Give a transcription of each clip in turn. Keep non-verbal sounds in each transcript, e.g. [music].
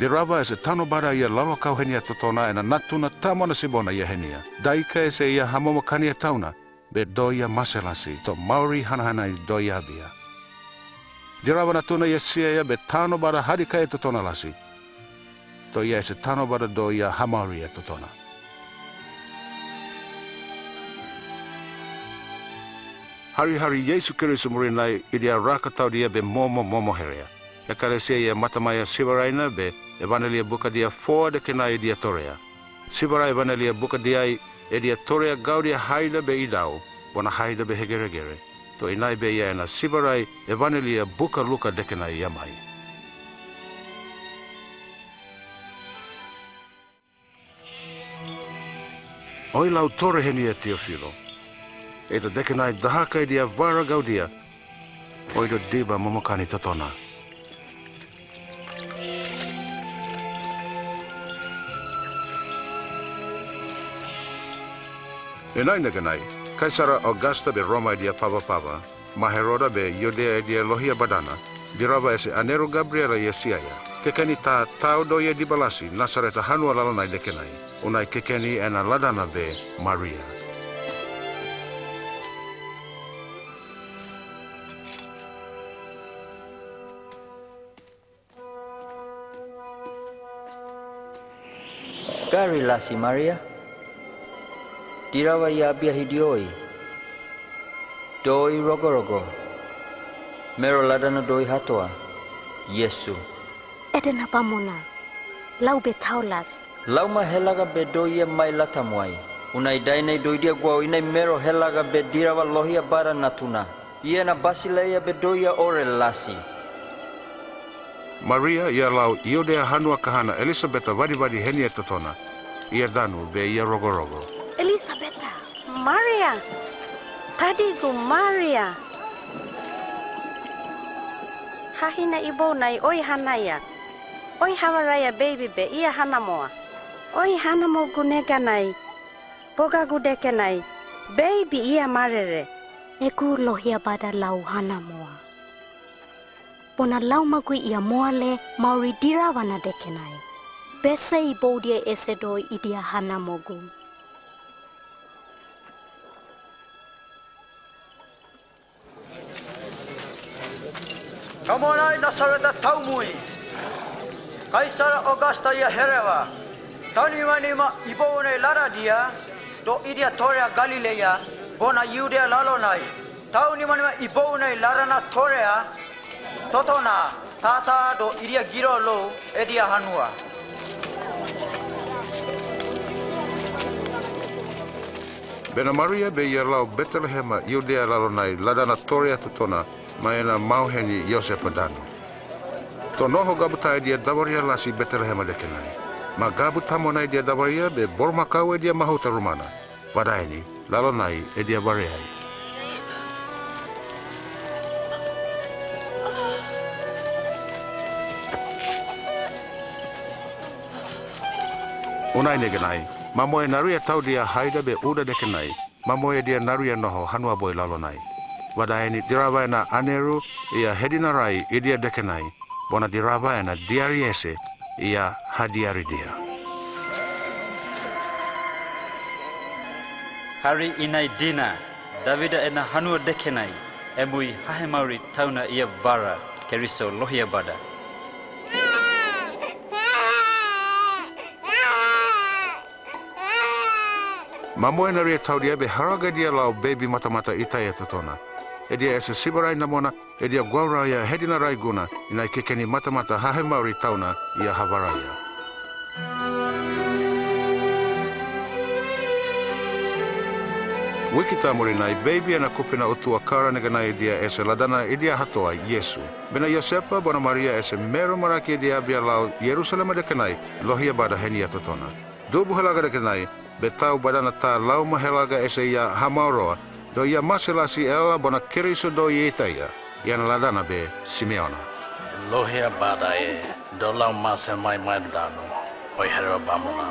De rava se tanobara ia lalokauhenia totona ena nattuna tamona sibona ia henia. Daika se ia hamomakania tauna, be doia maselasi to Maori hanahana i doia abia. De rava natuna ia sia ia be tanobara harika e totona lasi. To ia se tanobara doia hamaori e totona. Hari hari Yesu Kirisu murinai i dia rakatau dia be momo momo herea. e kare se e matamai a Sivaraina be e vanele e buka dia fōa de kena e dia torea. Sivara e vanele e buka dia i e dia torea gauri a haida be idau, wana haida be hegeregere. To inai be ia e na Sivara e vanele e buka luka de kena i amai. Oi lau tore heni e teofilo. E to dekenai dahaka i dia vara gaudia. Oi do diba momokani totona. Oi do diba momokani totona. Enai ganai, Kaisara Augusta be Roma dia pava pava, Maheroda be Judea dia lohia badana, dirava ese Anero Gabriela yesiaya, kekeni ta taudo di balasi Nasareta hanua lalana lekenai, unai kekeni ena ladana be Maria. Gari lasi Maria. tirawaya hidioi doi rogorogo mero meroladana doi hatoa yesu edena pamuna lau be taulas lau ma helaga be doie mai latamuai unai dainai doidia guau inai mero helaga be dirawa lohia bara natuna ia iena basileia be doia ore lasi Maria ia lau iodea hanua kahana Elisabeta vadivadi henia totona. Ia danu be ia rogorogo. Rogo. Elisabetta, Maria, Tadigo Maria. Hahi na ibo na oy hanaya. Oy hamaraya baby be iya hanamoa. Oy hanamo gunega nai. Boga gudeke nai. Baby iya marere. Eku lohia bada lau hanamoa. Pona lau magui iya moale mauri dirawana dekenai. Besa ibo dia esedo idia hanamogu. 伴なされたタウムイカイサラ・オガスタやヘレワ、タニワニマ・イボーネ・ララディアド・イディア・トレア・ガリレアボナ・ユディア・ラロナイタウニマニマ・イボーネ・ララナ・トレアトトナ・タタド・イディア・ギロロエディア・ハヌアベナマリア・ベイヤラ・ベトルヘマ・ユディア・ラロナイ・ララナ・トレア・トトナ ma ena mauheni Iosef Dano. To noho gabu tai dia davaria lasi Bethlehem lekenai. Ma gabu tamo nai dia davaria be bormakau e dia mahuta rumana. Vadaini, nai e dia variai. Unai nege negenai, mamoe naruia tau dia haida be uda dekenai, mamoe dia naruia noho hanua boi lalo nai. বাদায়নি দিৰাবাই না আনেৰু ইয়া সেইদিনাৰাই এদিয়া দেখে নাই বনা দিৰাবাই না দিয়াৰী আছে ইয়া হাদিয়াৰী দিয়া হাৰি ইনাই দিনা ডাভিদা এনা হানুৱ দেখে নাই এমুই হাঁহে মাউৰি থাউনা ইয়া বাৰা কেৰিচ লহিয়া বাদা মামোয়ে নাৰে থাউৰিয়া বে হাৰাগে দিয়া লাও বেবি মাতা মাতা ইতাই এত না e dia e se sibarai na mona e dia gwaura ia hedina raiguna ina i kekeni matamata hahe maori tauna ia havaraia. Wiki tamori nai baby ana kupina utua kara nega nai dia ese ladana i dia hatoa Yesu. Bena Yosepa bona Maria ese meru maraki dia abia lau Yerusalema de kenai lohia bada henia totona. Dubu helaga deke nai, betau badana ta lau mahelaga ese ia hamaoroa do ia maselasi ela bona keriso do ietaia iana ladana be Simeona. Lohia bada e, do lau mase mai mai dano, pai herwa bamona.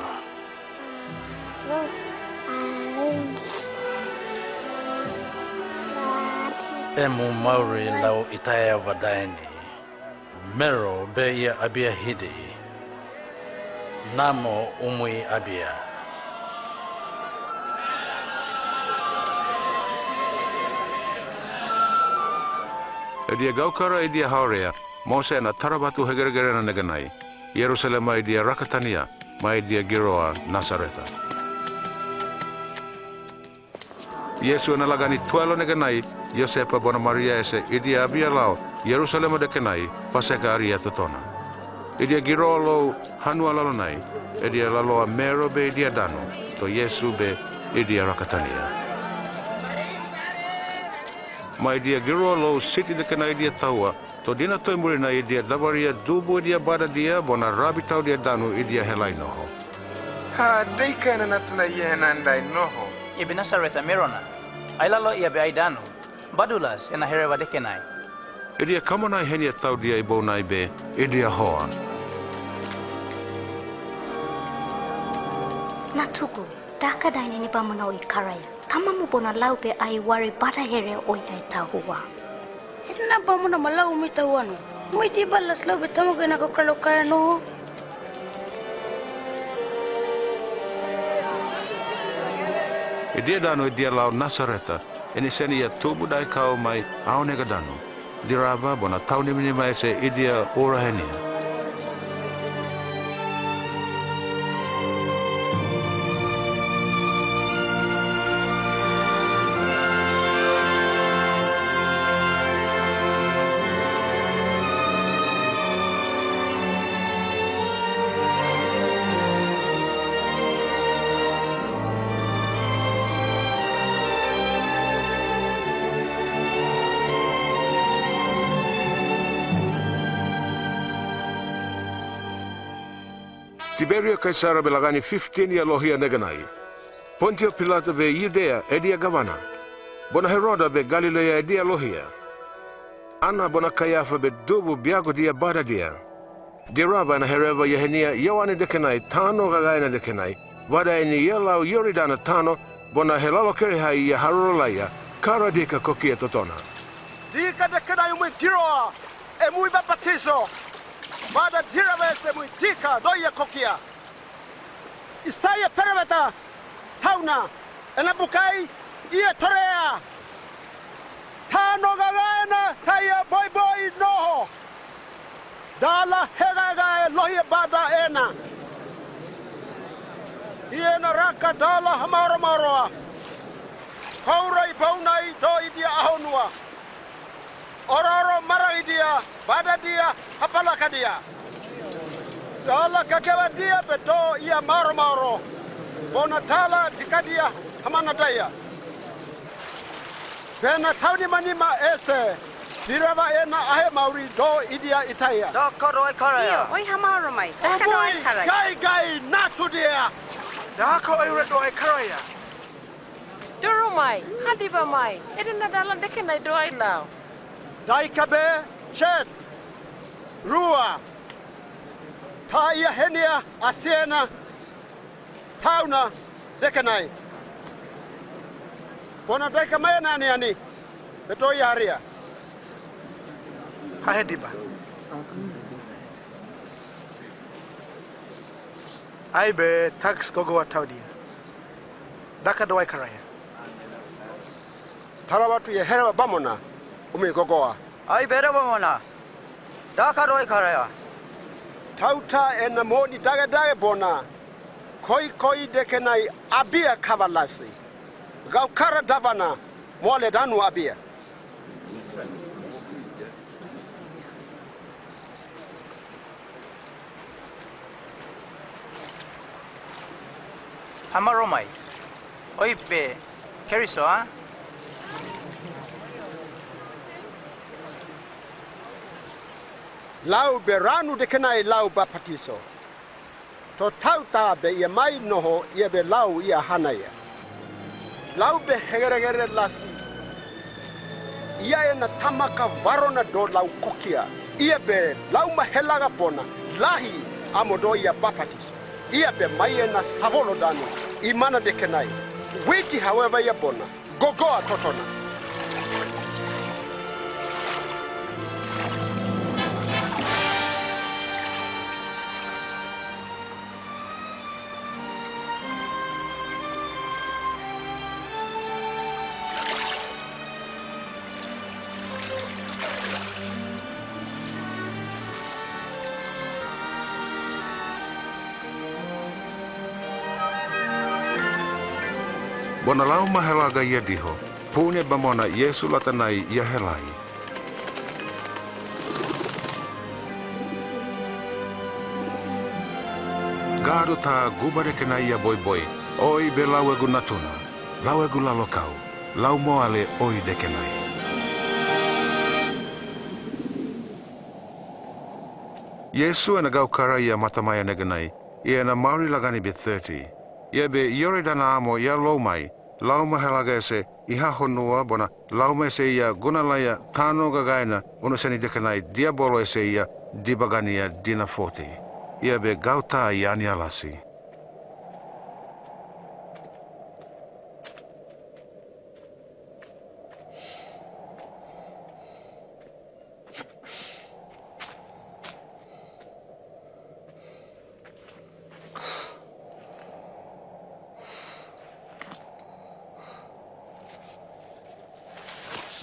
E mu mauri lau itaia vadaini, mero be ia abia hidi, namo umui abia. edia gaukara edia haurea, mose na tarabatu hegerere na neganai, Jerusalema edia rakatania, ma edia giroa Nazareta. Yesu na lagani tuelo neganai, Josepa bona Maria ese edia abialao, Jerusalema dekenai, paseka aria totona. Edia giroa lo hanua lalonai, edia laloa mero be edia dano, to Yesu be edia rakatania. mai dia giro lo city de Canada taua to dina to muri na i dia davaria dubu dia bada dia bona tau dia danu i dia helai noho ha dei kana natuna i henandai noho i binasareta merona ailalo ia be aidanu badulas ena herewa dekenai Idia dia kamonai henia tau dia i bonai be idia hoa Natuku, daka yang pamunau i karaya. tama mo pona lau pe ai wari bara here o ia ta hua e na ba mo na mala u mita hua mo ti ba las lau pe tama ko na ko kalo e no e dia dano e dia lau nasareta e ni seni ia tubu dai kau mai aone ka dano Dira ba bona tau ni mini mai se idia ora henia. Tiberiu Caesara belagani 15 ia lohia neganai. Pontio Pilata be Judea edia gavana. Bona Heroda be Galilea edia lohia. Anna bona Caiafa be dubu biago dia b a r a dia. Diraba na hereva Yehenia Yoane dekenai tano gagaina dekenai. Vada eni yelau yoridana tano bona helalo kerihai ya harolaya. Kara dika kokia totona. Dika dekenai umwitiroa. Emui bapatizo. Bada diravese b muitika doia kokia. isaya perevata tauna enabukai ia torea tanogagaena taia boy noho dala hegagae lohia bada ena iena raka dala hamaromoroa kaurai baunai do idia ahonua ororo mara idia bada dia dia tala ka ke dia pe to ia maro maro bona tala dikadia hamana daya pe na mani ma ese Tirava e na ahe mauri do idia itaia. Do koro e kore ya. Oi hamaro mai. Da kano e Gai gai na tu dia. Da ko e redo e kare ya. Doro mai. Hadiba mai. E rena dala deke nai do ai lao. Daikabe, kabe. Chet. Rua. ta iya henia asiena tauna dekenai bona daika mayenani ani beto yaria hahediba aibe tax gogowa taudia daka do waikaraya tara watu yeherewa bamona umi gogowa aibe re bamona daka do waikaraya tauta ena moni dage dage bona koi koi deke nai abia kavalasi gau kara davana mole danu abia Amaromai, oipe, kerisoa, ah? lau be ranu de kenai lau ba patiso. To tau ta be ia mai noho ia be lau ia hana ia. Lau be hegeregere lasi. Ia e na tamaka varona do lau kokia. Ia be lau mahelaga bona Lahi amodo ia ba patiso. Ia be mai e na savolo dani. Imana de kenai. Witi however ia bona. Gogoa totona. Wana lau mahelaga ia diho. Pune bamona Yesu latanai ia helai. Gado ta gubare kena ia boi Oi be lau egu natuna. Lau egu lalokau. Lau moale oi dekenai. Yesu ena gaukara ia matamaya neganai. Ia na mauri lagani be 30. Ia be yore dana amo ia mai. laumahalagae se iha honua bona lauma e se ia gunalaya tanogagaina unasani dekanai diabolo e se ia dibagania dina fote ia be gauta ia anialasi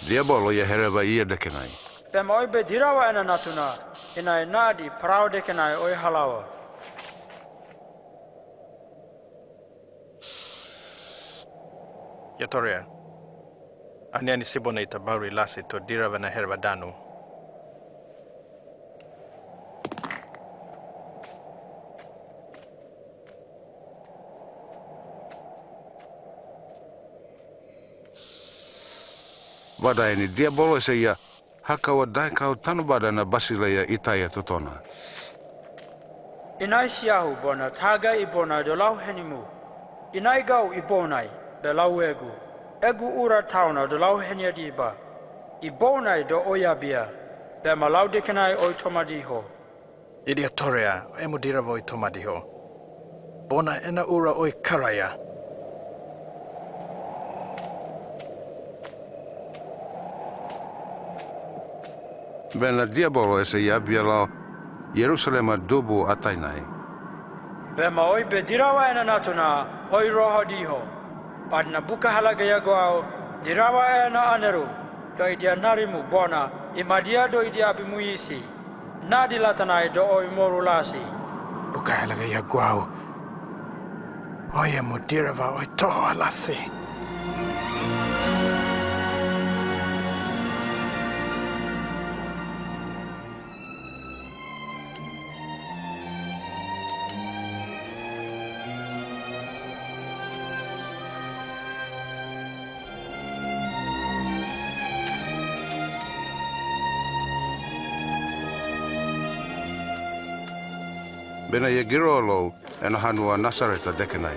Diabo je ye hereba ye dekenai. Pem oi be dirawa ena natuna. Ina nadi di prau dekenai oi halawa. Yatoria. Aniani sibonei tabari lasi to dirawa na hereba danu. bada e ni dia bolo e se ia haka wa dai kau tanu bada na basila ia itai e totona. Inai si ahu bona taga i bona do lau henimu. Inai gau i bonai be lau egu. Egu ura tauna do lau henia di ba. I bonai do oia bia be ma lau dikenai oi tomadi ho. Idia torea emu dira voi tomadi ho. Bona ena ura oi karaya. Bona ena ura oi karaya. Bena diabolo esse ia bialao Jerusalema dubu atainai. Bema oi bedirawa ena natuna oi roho diho. Padna buka halaga ya goao dirawa ena aneru. doidia narimu bona imadia doidia bimuisi. Nadi latanai do oi morulasi Buka halaga ya oi Oye mudirava oi toho Bena ia girolo e na hanua Nasareta dekenai.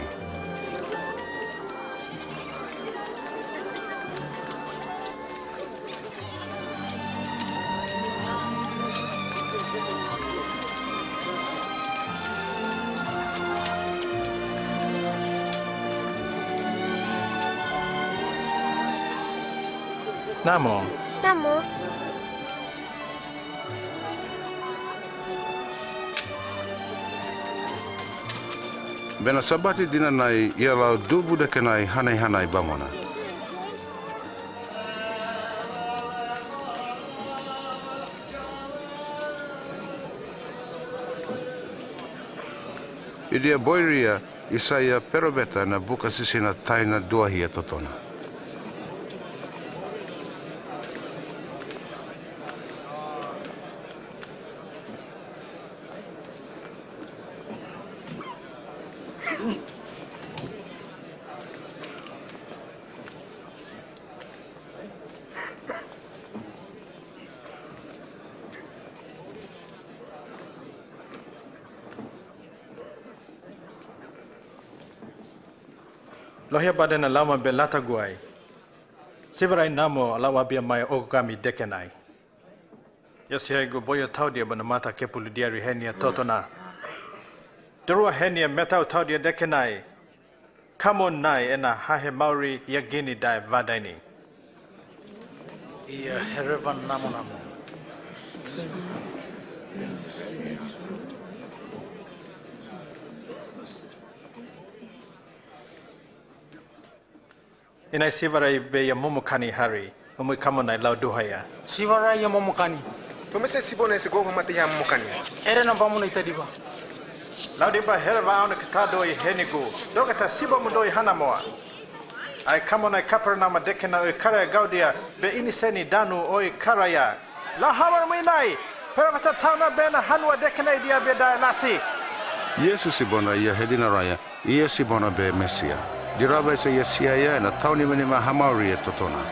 Namo. Namo. Bena sabati dina nai ia lau dubu de kenai hanai hanai bangona. Idia boiria isaia perobeta na buka sisina taina duahia totona. Idia boiria isaia perobeta na buka sisina taina duahia totona. Lohe baden alawa belata guai. Sivarai namo alawa bia mai okami dekenai. Yes, here go dia taudia mata kepulu dia rihenia totona. Durua henia metau dia dekenai. Kamon nai ena hahe ya yagini dai vadaini. Ia herevan namo namo. Inai sivarai be ya momukani hari. Umui kamonai lau duhaya. Sivarai ya momukani. Tumese sibone sigo humati ya momukani. Ere na bamuna itadiba. Lau diba herva auna kitado i henigu. Doga ta siba doi i hanamoa. Ai kamonai kapernama dekena oi karaya gaudia. Be ini seni danu oi karaya. La hamar muinai. Perakata tauna bena hanua dekena dia beda nasi. Yesus sibona ya hedina raya. Ia sibona be mesia. Diraba sa iya siya na tau ni menima hamauri e totona.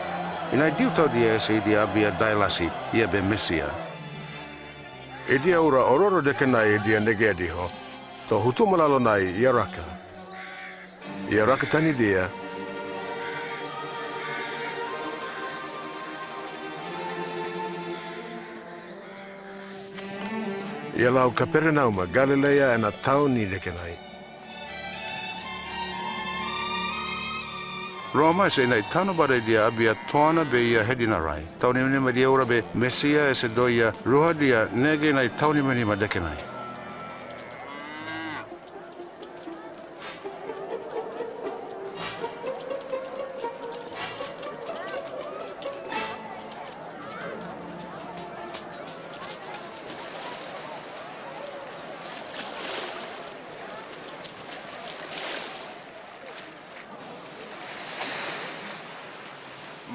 Ina diu tau dia sa idia abia dailasi ia be mesia. E dia ura ororo de kenai e dia negea diho, to hutu malalo nai ia raka. Ia raka tani dia, Ia lau Kapernauma, Galilea e na tau ni de kenai. Roa mai se nei tano bare dia abi a tōna be ia hedina rai. Tau ni mani ma dia ura be mesia e se doia ruha dia nege nei tau ni mani ma deke nei.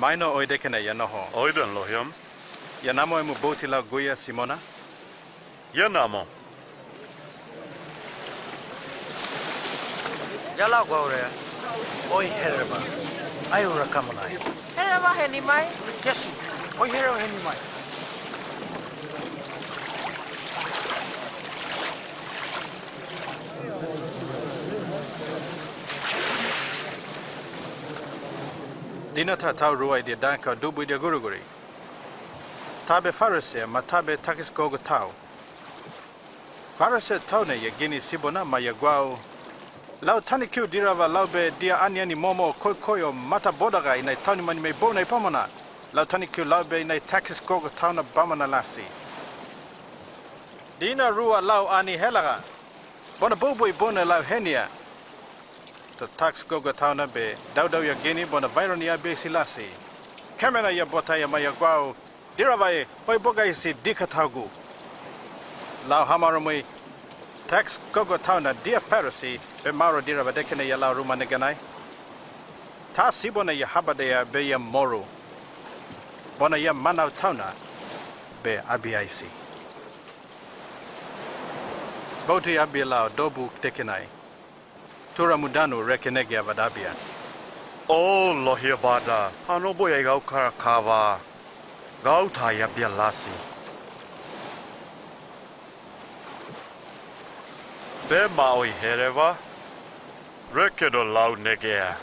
maino oide kena yana ho. Oiden lohiam. Yanamo emu boti la guia Simona. Yanamo. Yala guaure. Oi herba. Ayura kamalai. Herba henimai. Yesu. Oi herba henimai. dina ta tau rua i dia danka o dubu i dia guruguri. Tabe farisea ma tabe takis gogo tau. Farisea tau ne ya gini sibona ma ya guau. Lau tani kiu dirava lau be dia ani ani momo koi koi o mata bodaga i nai tauni mani mei bona i pomona. Lau tani kiu lau be i nai takis gogo tau na bamana lasi. Dina rua lau ani helaga. Bona bubu i bona lau henia. Dina rua lau ani helaga. tax gogotana be daudau ya gini bona vairon ya be silasi Kamera ya bota ya maya gwao diravai hoi boga isi dikatagu lao hamarumui tax gogotana dear pharisee be maro dirava dekene ya lao rumane ganai ta sibona ya habade ya be ya moru bona ya manau tauna be abiaisi Bauti abilao dobu dekenai. Tura mudano rekenege vadabia. Oh, lohia bada. Hanobo ya gau karakava. Gau taya bialasi. Be maoi hereva. Rekedo lau negea.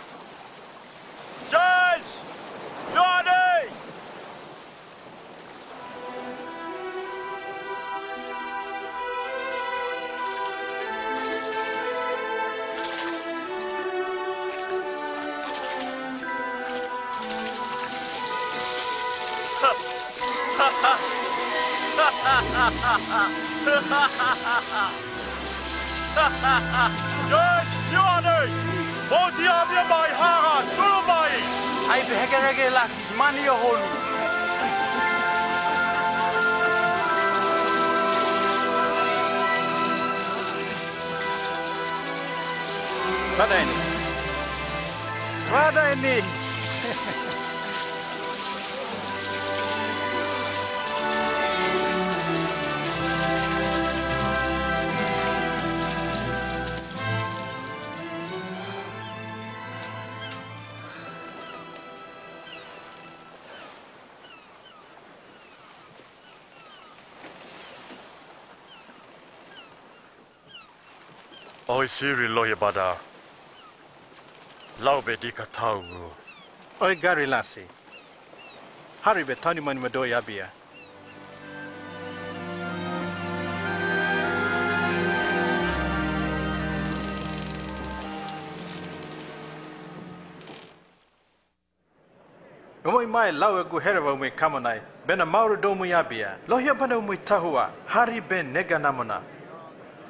Judge! Jordan! Judge, you are it. Vote the army by Harad, Dubai. I be hegerege lassi, money your home. War deine. War deine. [laughs] oi siri lohi bada. Lau be dika tau. Oi gari lasi. Hari be tani mani madoi abia. Umoi mai lau e guhere wa umoi kamonai, e. bena mauru domu yabia, lohia pana umoi tahua, hari ben nega namona,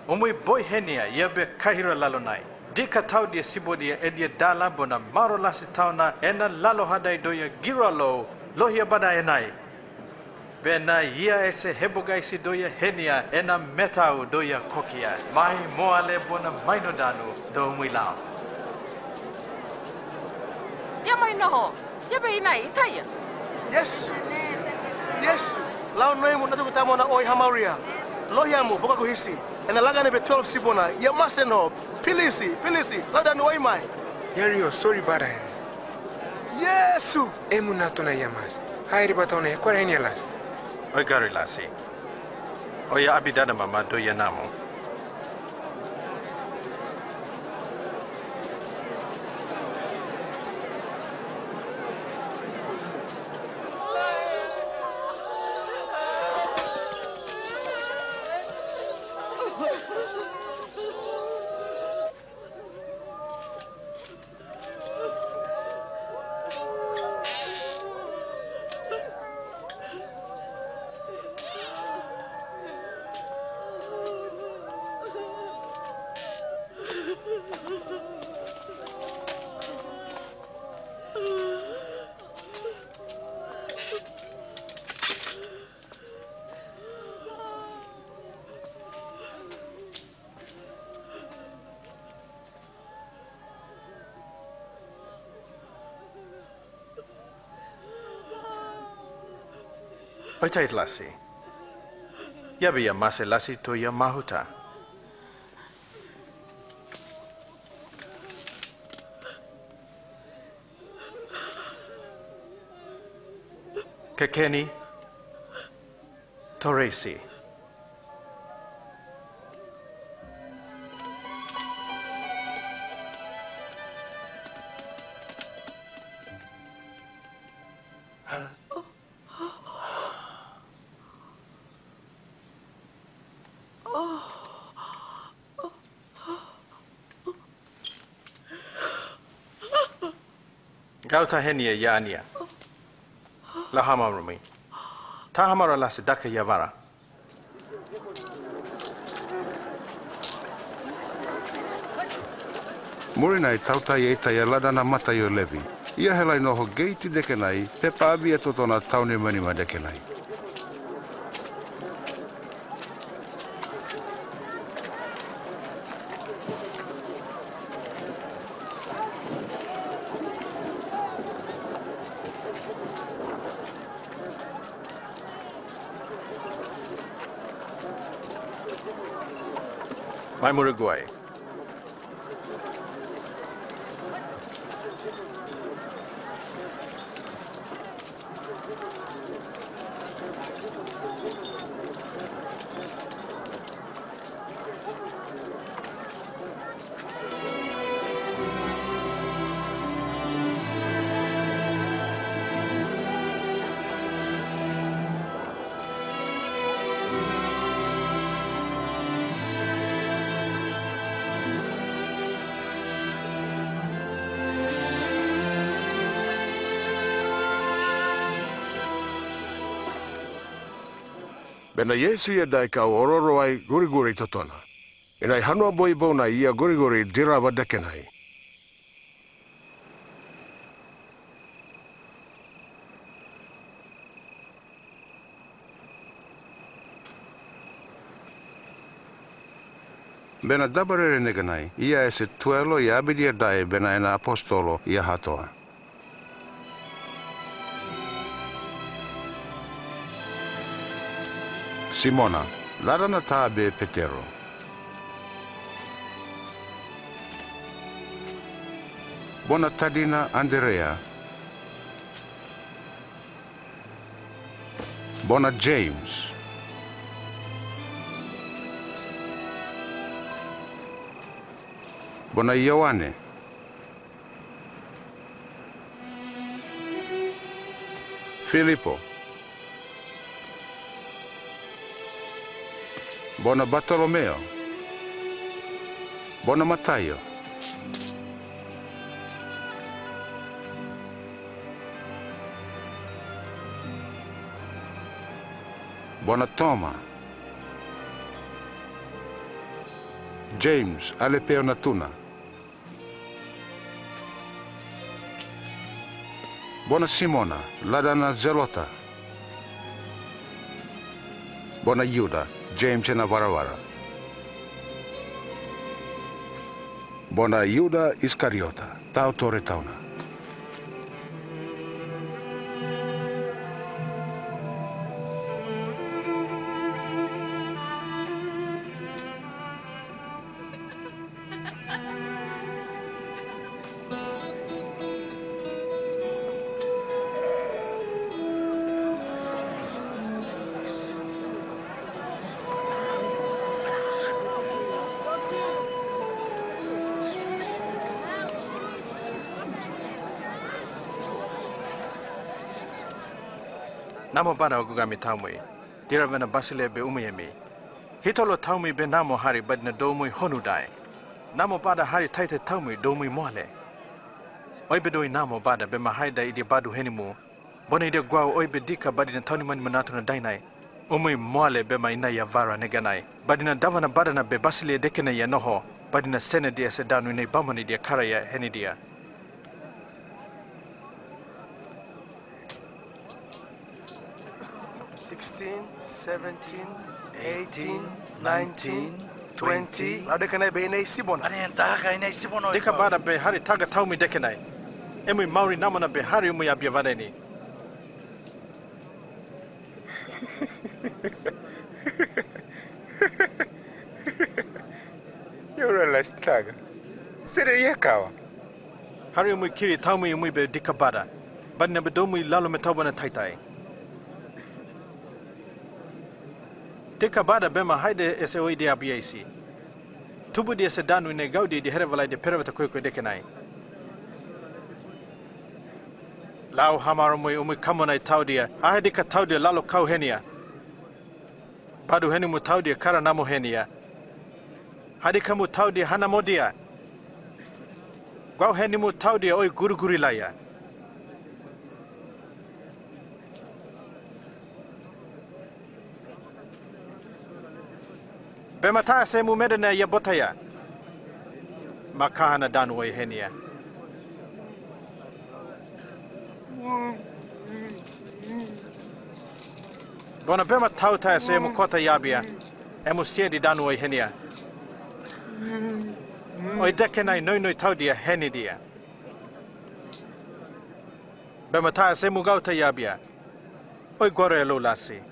omwe boy henia yebe kahiro lalonai dika sibodi sibodia edia dala bona maro lasi tauna ena lalo hadai doya giralo lohia bada enai bena ia ese hebogai si doya henia ena metau doya kokia mai moale bona maino danu do muilao Ya mai noho ia be inai itaia yesu yesu lao noemu natukutamona oi hamaria lohiamu bokakuhisi e n a l a g a ni betolo sibona ya maseno pilisi pilisi labda ni waimai y a r i o sori bara y e s emu natuna yamas h i r i batona y a a r ene las oy gari lasi oya abidana mama do yanamo moita itlasi. Ya vi más elasi to mahuta. Kekeni Torresi. tauta henia e ia ania. La hama rumi. Ta hama ra lasi daka ia vara. Muri nai tauta ia e ita ia e ladana mata io levi. Ia helai noho geiti deke nai, pepa avia totona tauni mani manima dekenai. I'm Uruguay. Pena Yesu ia dai ka ororo ai guriguri totona. Inai hanua boi bona ia guriguri dira wadakenai. Bena dabarere neganai, ia ese tuelo ia abidia dai bena ena apostolo ia hatoa. Simona, Laranatabe Petero. Bonatadina Andrea. Bona James. Bona Ioane. Filippo. Buona Bartolomeo. Buona Mattaio. Buona Toma. James Alepeo Natuna. Buona Simona, Ladana zelota. Buona Iuda, Джејмче на Варавара. Бона Јуда Искариота, тао торе тауна. namo bana ogugami tamui diravena basile be umiyemi hitolo tamui be namo hari badna domui honudai namo bada hari taite tamui domui mole oibe doi namo bada be mahaida idi badu henimu bona ide gwa oibe dika badina tani mani manatu na dainai umui mole be maina ya vara neganai badina davana badana be basile dekena ya noho badina senedia sedanu nei bamani dia karaya henidia 17, 18, 19, be hari taga tau dekenai Emui mauri namana be hari abia ya biavareni. [laughs] Hari kiri tau mi be dika bada badina na bedomu ilalo metau taitai. Tai. te kabada bema haide e se oi de abiaisi. Tubu di se danu ne gaudi di herevalai de perevata koe koe deke nai. Lau hamaro mui umui kamonai taudia, haide ka taudia lalo kau henia. Badu heni mu taudia kara namo henia. Hadi kamu taudia hana modia. Gau heni mu taudia oi guruguri laia. Pe mata se mu mede ne ye botaya. Ma kahana danu e henia. Bona pe mata tauta se mu kota yabia. E mu sie di danu e henia. Oi deke nai noi noi tau dia heni dia. Pe mata se mu gauta yabia. Oi gore e lo lasi. Mm.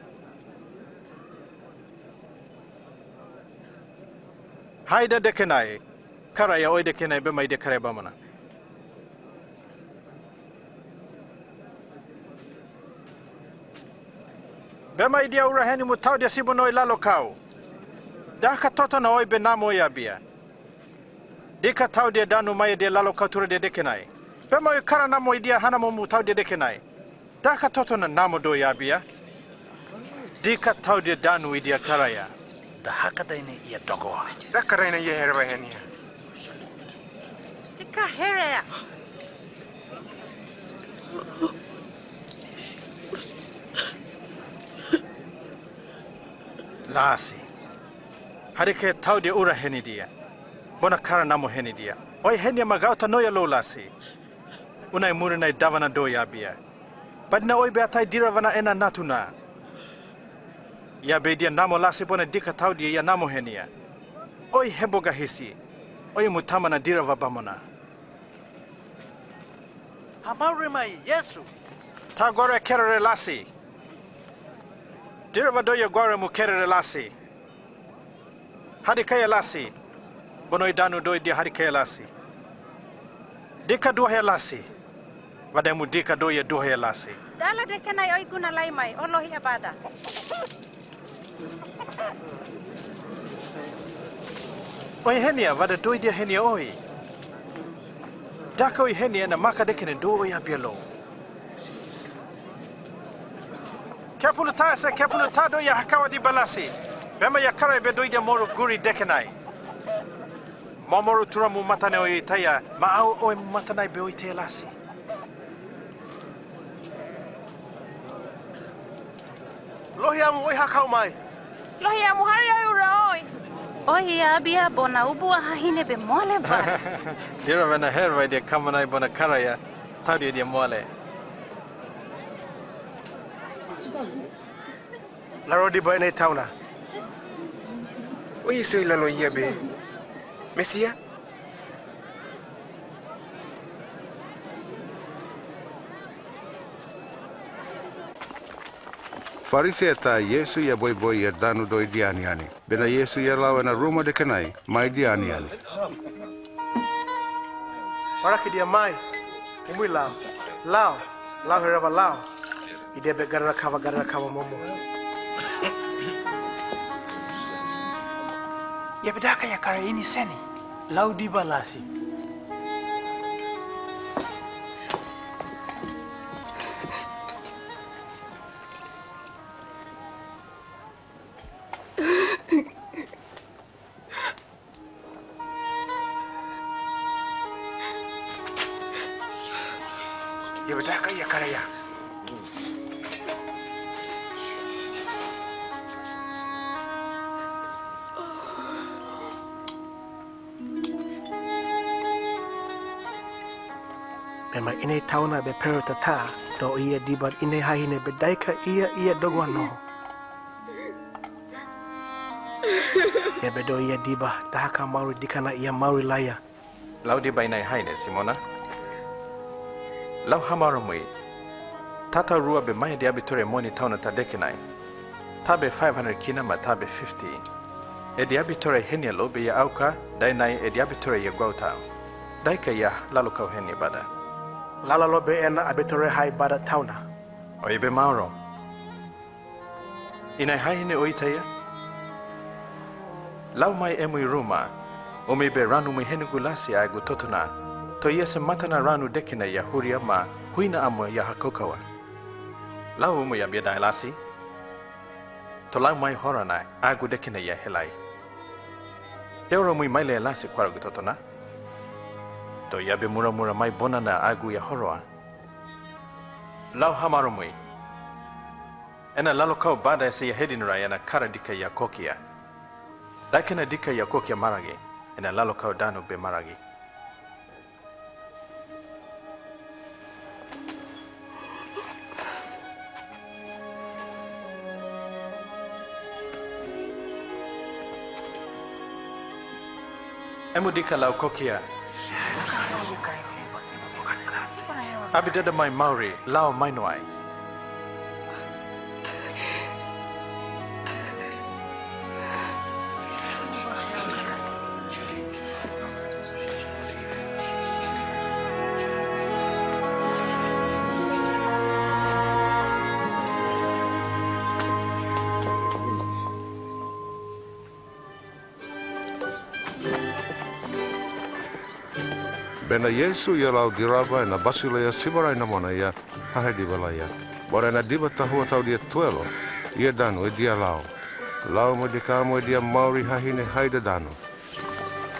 haida dekenai kara ya oi dekenai be mai dekare ba mana be mai dia ura heni mu tau dia sibo noi lalo kau da ka toto na oi be namo ya bia dika tau dia danu mai dia lalo kau tura dia dekenai be mai kara namo dia hana mo mu tau dia dekenai da ka toto na namo do ya bia dika tau dia danu dia kara ya da hakadayna iyo dhogoa dhakarayna iyo herbahenaya tika hera. Ya. Lasi. Hari ke harike tawde ura dia. bona kara namo dia. oi henia magauta noya lo laasi unai murinai davana doya bia badna oi beatai diravana ena natuna ya bedia namo la bona dika tau dia ya namo henia oi ga hisi oi mutama na dira vabamona hamauri mai yesu tagore kerere lasi dira vadoya gore mu kerere lasi hadikaya lasi i danu doi dia hadikaya lasi dika duha lasi vadai mu dika doya duha lasi dala dekena oi kuna lai mai olohi abada [laughs] Oi henia, vada doi dia henia oi. Daka oi henia na maka dekene do oi a bielo. Kia pulu taa se, kia pulu taa doi a hakawa di balasi. Bema ya karai be doi e dia moru guri dekenai. Momoru tura mu matane oi taia, ma au oi mu matanai be oi te lasi. Lohi amu oi hakau oi hakau mai. Lohia muhari ya uroi. Oi abia bona ubu hahine be mole bara. [laughs] Dira mena herwa dia kamanai bona karaya. Tadi dia mole. Larodi boy nei tauna. Oi sei la loia be. Mesia? Farisija ta Jesu boy boj boj ia danu ani ani, Bena Yesu ia lawa na ruma de kenai, mai dijanijali. Paraki dia mai, umui lau, lau, lau herava lau. Ide be garra kava garra kava momo. Ya bedaka ya kara ini seni, lau balasi. tauna be perta ta do ia dibar ine haine be daika ia ia dogwa no. Ia be do ia diba tahaka maori dikana ia maori laia. Lau diba inai haine, Simona. Lau hamaro mui. Tata rua be maia diabitore moni tauna ta dekenai. Ta be 500 kina ma ta be 50. E diabitore henia lo be ia auka, dainai e diabitore ia gwautau. Daika ia lalukau henia bada. Daika ia lalukau henia bada. lalalo be en abetore hai bada tauna oibe mauro ina hai ne oitaya lau mai emui ruma umi be ranu mi henu gulasi ai gutotuna to yese matana ranu dekina ya huria ma huina amu ya hakokawa lau umu ya biedai lasi to lau mai horana ai gudekina ya helai Deoro mui mai le lasi kwara gutotuna to yabe mura mura mai bona na agu ya horoa. Lau hamaro mui. Ena lalo kau bada ya seya hedi nura yana kara dika ya kokia. Lakina dika ya kokia marage. Ena lalo kau danu be marage. Emu Emu dika lau kokia. Abidada damay Maori, lao noai. Borena Yesu ia lau diraba ena basila ia sibara na mona ia hahe diba ia. Borena diba tahua tau dia tuelo, ia danu e dia lau. Lau mo di kamo e dia mauri hahine haida danu.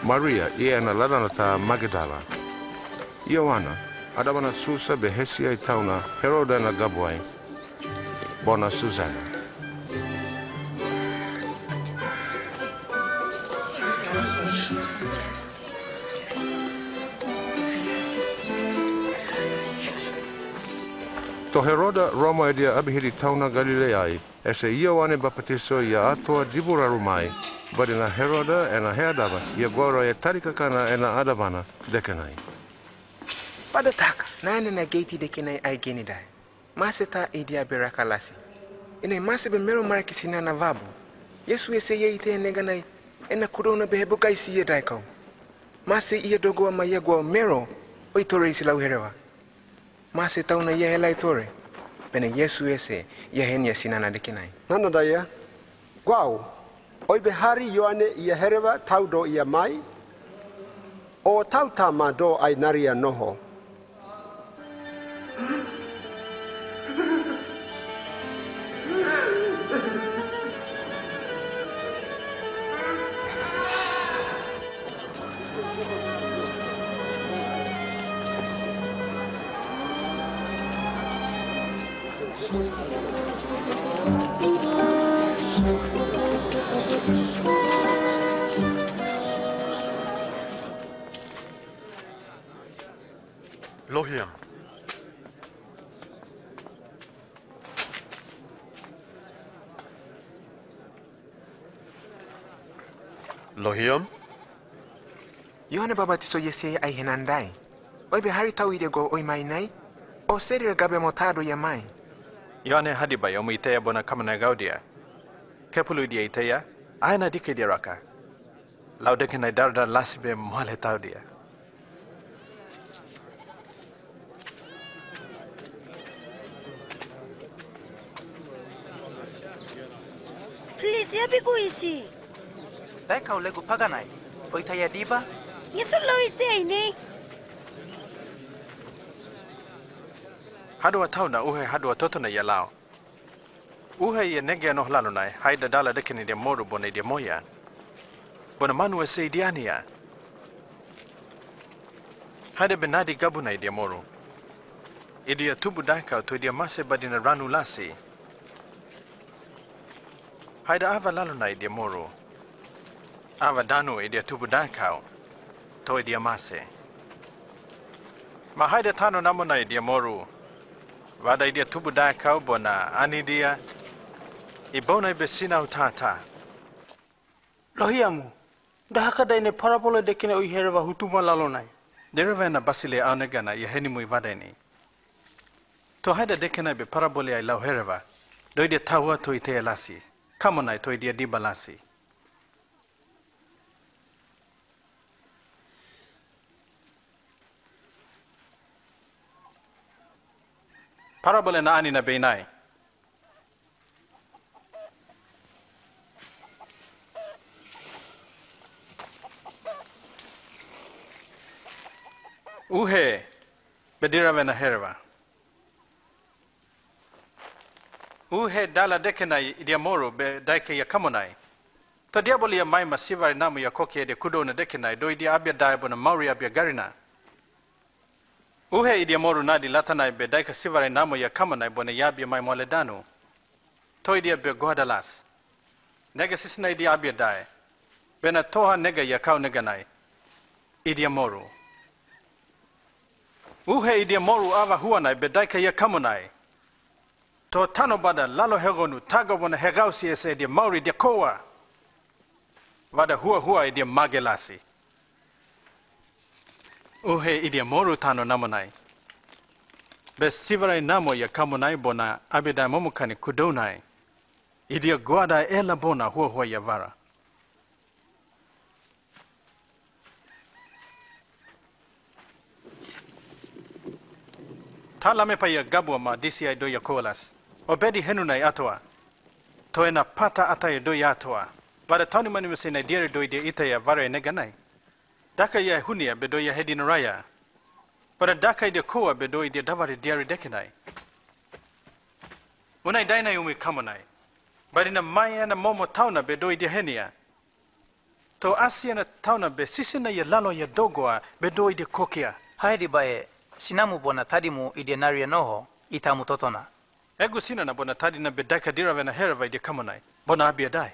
Maria ia ena ladana ta Magdala. Ioana, adabana susa behesia i tauna Heroda na gabuai. Bona Susanna. To Heroda, Roma e dia abihiri tauna Galileai, e se ia wane bapatiso ia atoa diburaru mai, bari na Heroda e na Headava, ia gwaro e tarikakana e na adabana dekenai. Pada taka, na ene na geiti dekenai ai geni dai, maase ta e dia beraka lasi. Ine maase be meru mara kisina na vabu, Yesu e se ia ite neganai, e na kurona behebu gaisi ia daikau. Maase ia dogoa ma ia gwao mero, oitore isi lau herewa ma se tau na yehe lai tore. Pene Yesu ese yehe ni asina na dekinai. Nana da ya? Gwau, oibe hari yoane ia herewa tau do ia mai, o tau ta ma do ai naria noho. Yohane Babatiso y e s i y e aihenandai. Oibe hari t a u i d e go oimainai. O serire gabe motado yamai. Yohane hadiba yomu iteya bona kamana gaudia. Kepulu dia iteya. Aina dike dia raka. Laudeke na darda lasibe mwale taudia. Please, yapi kuisi. Dai kau legu paganai. Oitaya diba, eso lo iteine hadhowa na uhay hadhowa totonaya lao uhai enegeno hlalonai haida dala dekenide moru bonide moya bona manue seidiania hade benadi gabuna idia moru idia tubu daka to dia mase badina ranu lasi haida ava lalonai idia moru ava danu idia tubu dakao toi dia mase. Ma de tano namunai dia moru. Wadai dia tubu da kau bona ani dia. Ibonai besina utata. Lohiamu, dah dai ini parabole dekine oi hereva hutuma lalonai. Dereva na basile anegana aonegana heni mu ivadeni. To hai dekine be parabole ai lau hereva. Doi dia tawa toi te elasi. Kamonai toi dia dibalasi. parable na ani na beinai uhe bedira mena herva uhe dala dekenai moro be daike ya kamonai to diaboli ya maima sivari namu ya koke de kudona dekenai do idia abia daibo na mauri abia garina uhe idiamoru nadi latanai be daika sivarai namo ya kamanai bone yabi mai moledanu toidia be godalas nega sisna idi abia dai bena toha nega yakau nega nai idiamoru uhe idiamoru ava huanai be daika ya kamunai to tano bada lalo hegonu tago bone hegausi ese idiamauri dia koa vada hua hua idia magelasi uhe ilia moru tano namonai. Besivarai namo ya kamonai bona abidai momukani kudonai. Ilia guada ela bona hua hua ya vara. talame pa ya gabua ma disi ai do ya kolas. Obedi henu nai atoa. Toena pata ata ya do ya atoa. Vada tani mani msina diere do ide ita ya vare neganai. daka ya hunia bedo ya hedi naraya. para daka idia koa bedo ide davari diari dekenai unai daina yumi kamonai bari na maya na momo tauna bedo ide henia to asia na tauna be na ya lalo ya dogoa bedo ide kokia haidi bae sinamu bona tadimu nari ya noho itamu totona egu sina na bona tadi na bedaka diravena herava idia kamonai bona dae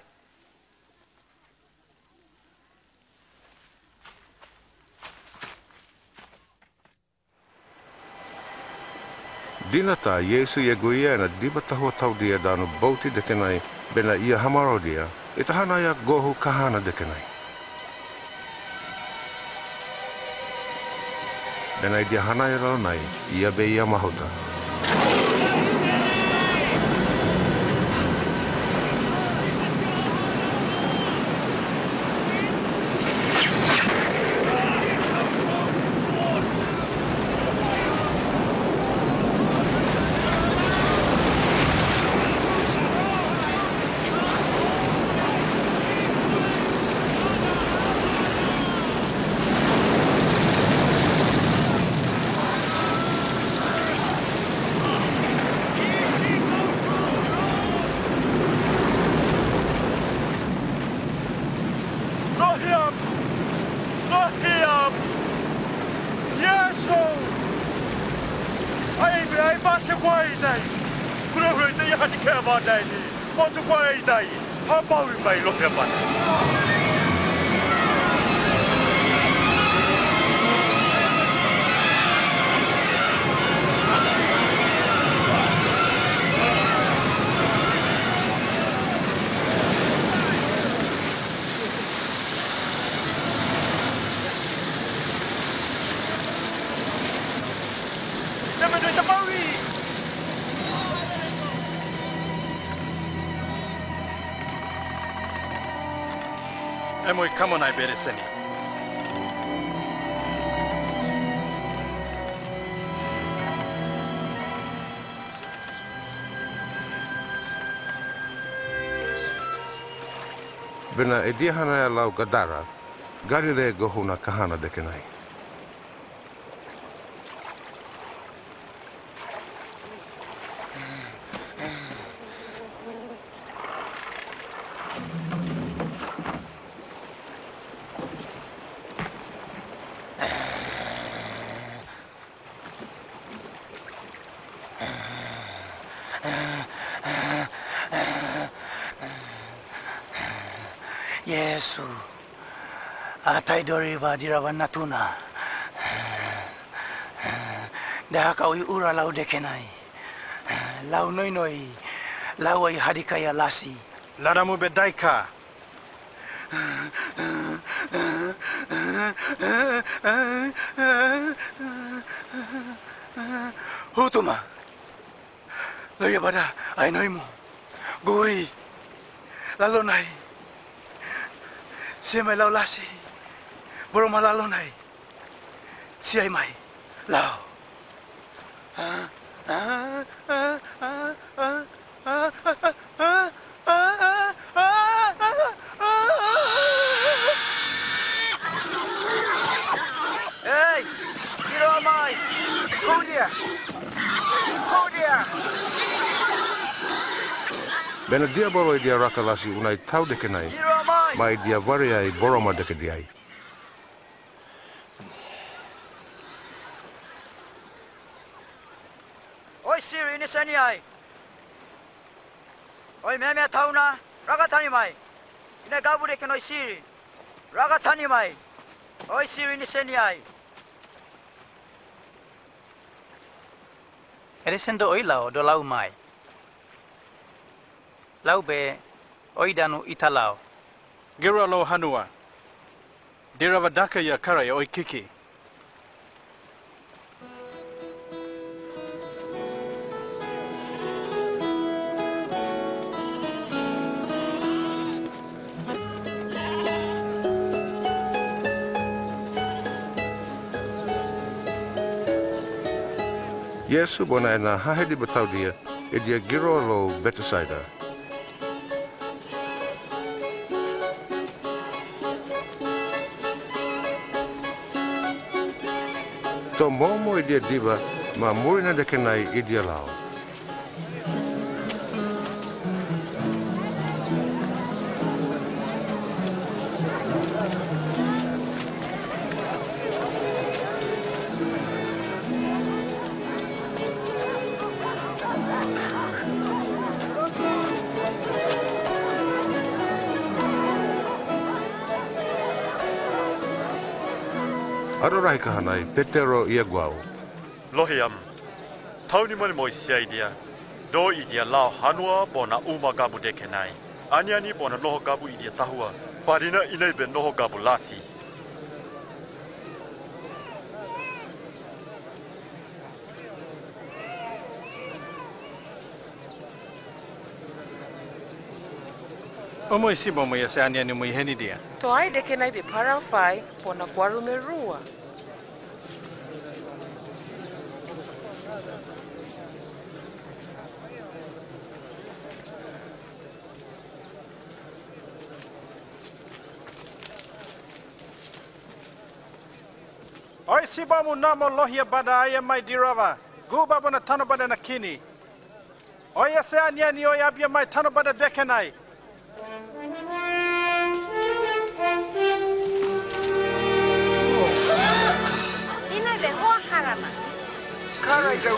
dina tā Iesu i aguia e na diba tahua taudia dānu bauti dekenai bena ia hamarodia i e tahana ia gohu kahana dekenai. Bena i dia hana i rau nai, ia be ia mahuta. Bena i dia hana i rau nai, ia be ia mahuta. kama unaibereseni. Bina e dia hana e lau gadara, gari re gohuna kahana dekenai. Doriva diravan a t u n a Daha kau ura lau dekenai. Lau noi noi. Lau ai hadikaya lasi. Laramu bedaika. Hutuma. l a y bada ai noimu. Guri. Lalu nai. s e m a lau lasi. boro malalo nai siai mai lao Hey, get on my. Go there. Go there. Bena dia boro dia rakalassi unai tau deke nai. Mai dia varia i boroma deke မဲမဲထောင်းနာရကသနိမိုင်ဒီနကဘူးလေကနိုစီရကသနိမိုင်အိုစီရီနိစနီအိုင် Eresendo oilao do lau mai. Lau be oidanu italao. Geralo hanua. Diravadaka ya karaya oikiki. Yesu bona na hahe di batau dia, e dia giro lo Bethsaida. To momo e dia diva, ma murina de kenai e dia lao. Aro rahi kahanai, Petero ia guau. Lohi am, tauni mani moi sia idia, do idia lao hanua bona uma gabu deke nai. Aniani bona noho gabu idia tahua, parina inaibe noho gabu lasi. O mo isi bomo ya se ania ni mo iheni dia. To ai de kenai be paran fai pona kwarume rua. Oi sibamu namo lohia bada aia mai dirava. Guba bona tano bada nakini. Oi ase ania ni oi abia mai tano bada dekenai. Claro, aí deu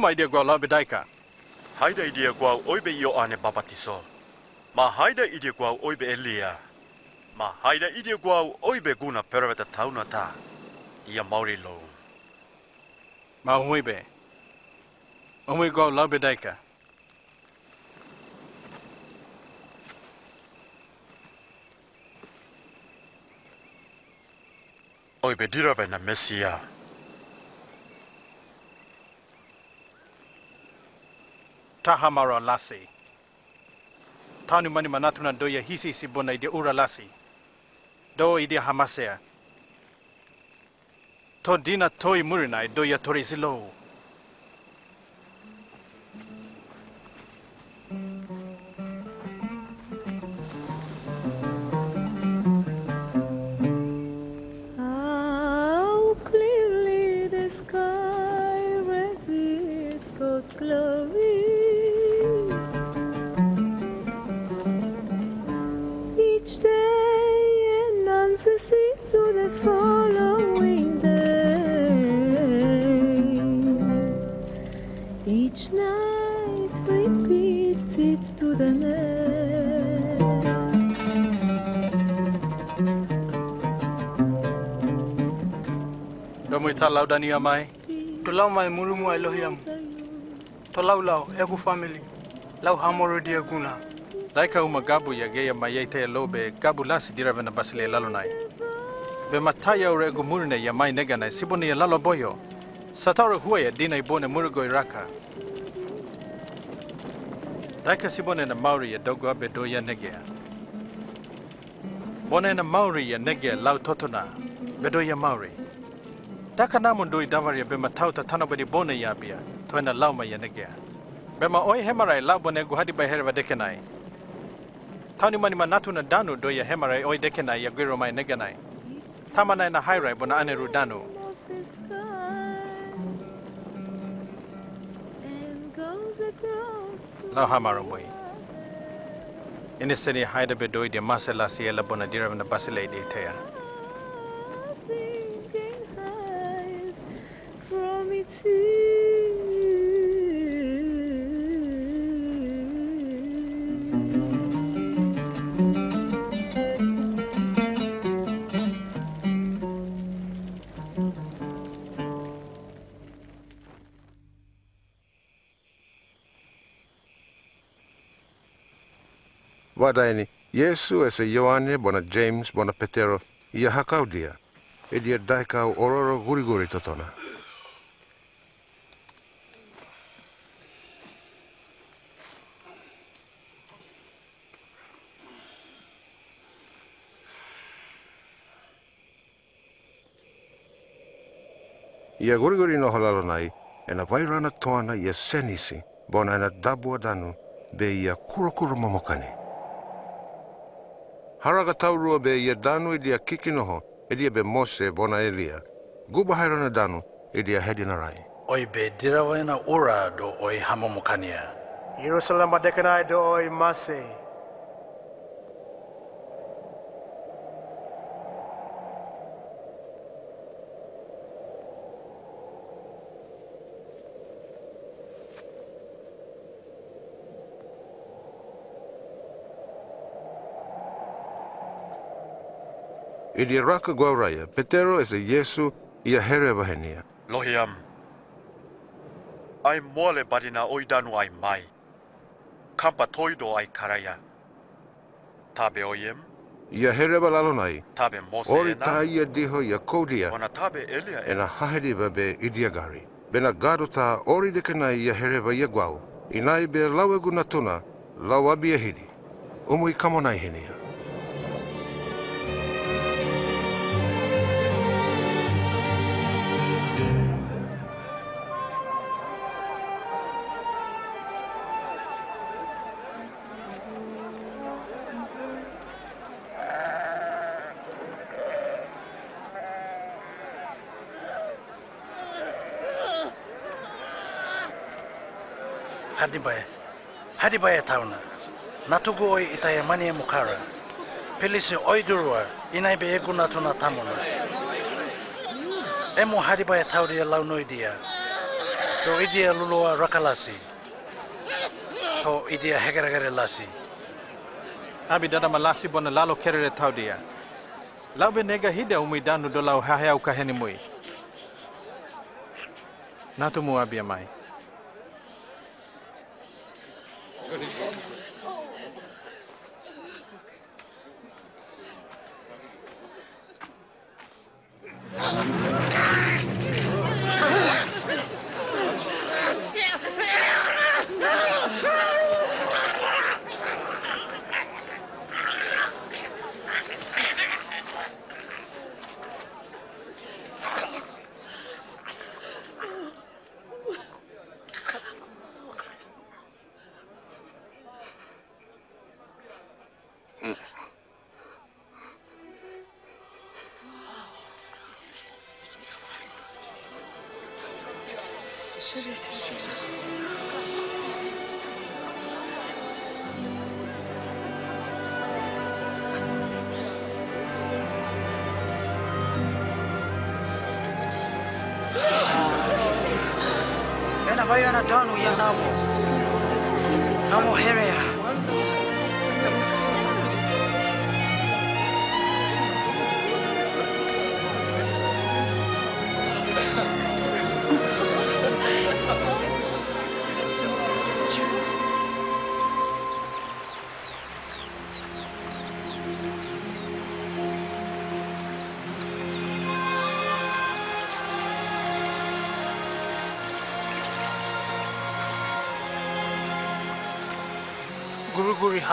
mai dia gwa labe daika Haida idea gwa oibe ane babatiso Ma haida idea gwa oibe Elia. Ma haida idea gwa oibe guna perveta tauna ta. Ia mauri lo. Ma oibe. Omwe gwa la daika Oibe dira vena mesia. tahamara lasi. Tanu mani manatuna doya hisi sibona ide ura lasi. Do ide hamasea. To dina toi murinai doya torizilou. ɓe moye tal lawɗani yama e to law ma e murumu a lohiyamu to law law eku famille law hamorodi e guna lay ka uma gabu yageya ma yeyte e lowɓe gabu lasi diravena basile e lalona e ɓe matta yawre egu murine yama e negana e sibona e lalo boyo satawre huwa e dina e bone murigo e raka day ka sibona ena mauri e dogo abe do ya negea bona ena mauri ya negea law totona ɓe do ya mauri takana mundu davari be matau ta thana bari bone ya bia thoina lau ma yene gya be ma oi hemarai la bone guhadi bai herwa dekenai thani mani manatu na danu do ya hemarai oi dekenai ya gwiro mai neganai tamanai na hairai bona aneru danu lau hamaramoi ini sini haida be doi de masela siela bona diravna basilei de teya wadaini Yesu e se Ioane bona James bona Petero ia dia daikau ororo guriguri totona. Ia gorigori no halalo nai, e na vairana toana ia senisi, bona e na dabua danu, be ia kurakura momokane. Haraga taurua be ia danu ilia kikinoho, ilia be mose bona ilia, guba hairana danu ilia hedina rai. Oi be dirawa ina ura do oi hamomokanea. Jerusalem adekanai do oi masei. I di raka gua raya, petero e se Yesu i a here wahenia. Lohiam, ai mole badina oidanu ai mai. Kampa toido ai karaya. Tabe oiem. I a here wa lalonai. Tabe Ori e ta ia diho i a kodia. Wana tabe elia ena. Ena babe i dia gari. Bena garu ta ori dekenai i a here wa ia guau. Inai be lawe guna tuna, lawabia e hiri. Umui kamonai henia. Umui kamonai henia. Hadibaye. Hadibaye tauna. Natugu oi itaye manie mukara. Pelisi oi durua. Inaibe egu natuna tamuna. Emu Hadibaye tauria e launoidia. To idia lulua rakalasi. To idia hegeregere lasi. Abi dada malasi bona lalo kerere taudia. Laube nega hida umidanu dolau hahea ukaheni mui. Natumu abi amai.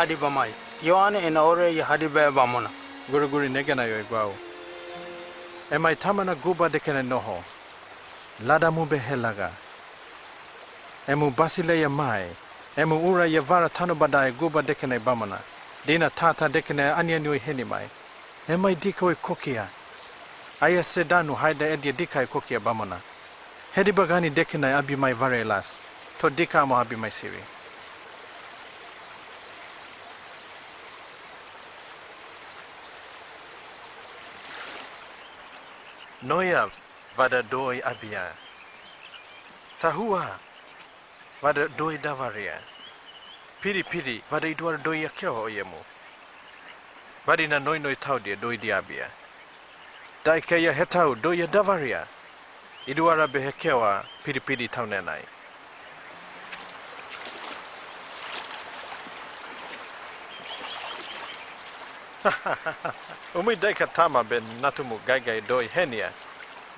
hadiba mai. Yoane ina ore ya hadiba ba e mona. Guri guri negena yo igwao. E, e mai tamana guba dekene noho. Lada mu behelaga. E mu basile ya mai. E mu ura ya vara tano badai e guba dekene ba mona. Dina tata dekene anya nui heni mai. E mai dikoi kokia. Aya sedanu haida edia dikai kokia ba mona. Hedi bagani dekene abi mai vare las. To dika mo abi mai siri. Hedi noia vada doi abia tahua vada doi davaria piri piri vada iduara doi akeo o iemu vadina noi noi dia doi diabia. abia dai keia hetau doi davaria iduara behekewa piri piri taunenai umidai katama be natumu gaigai doi henia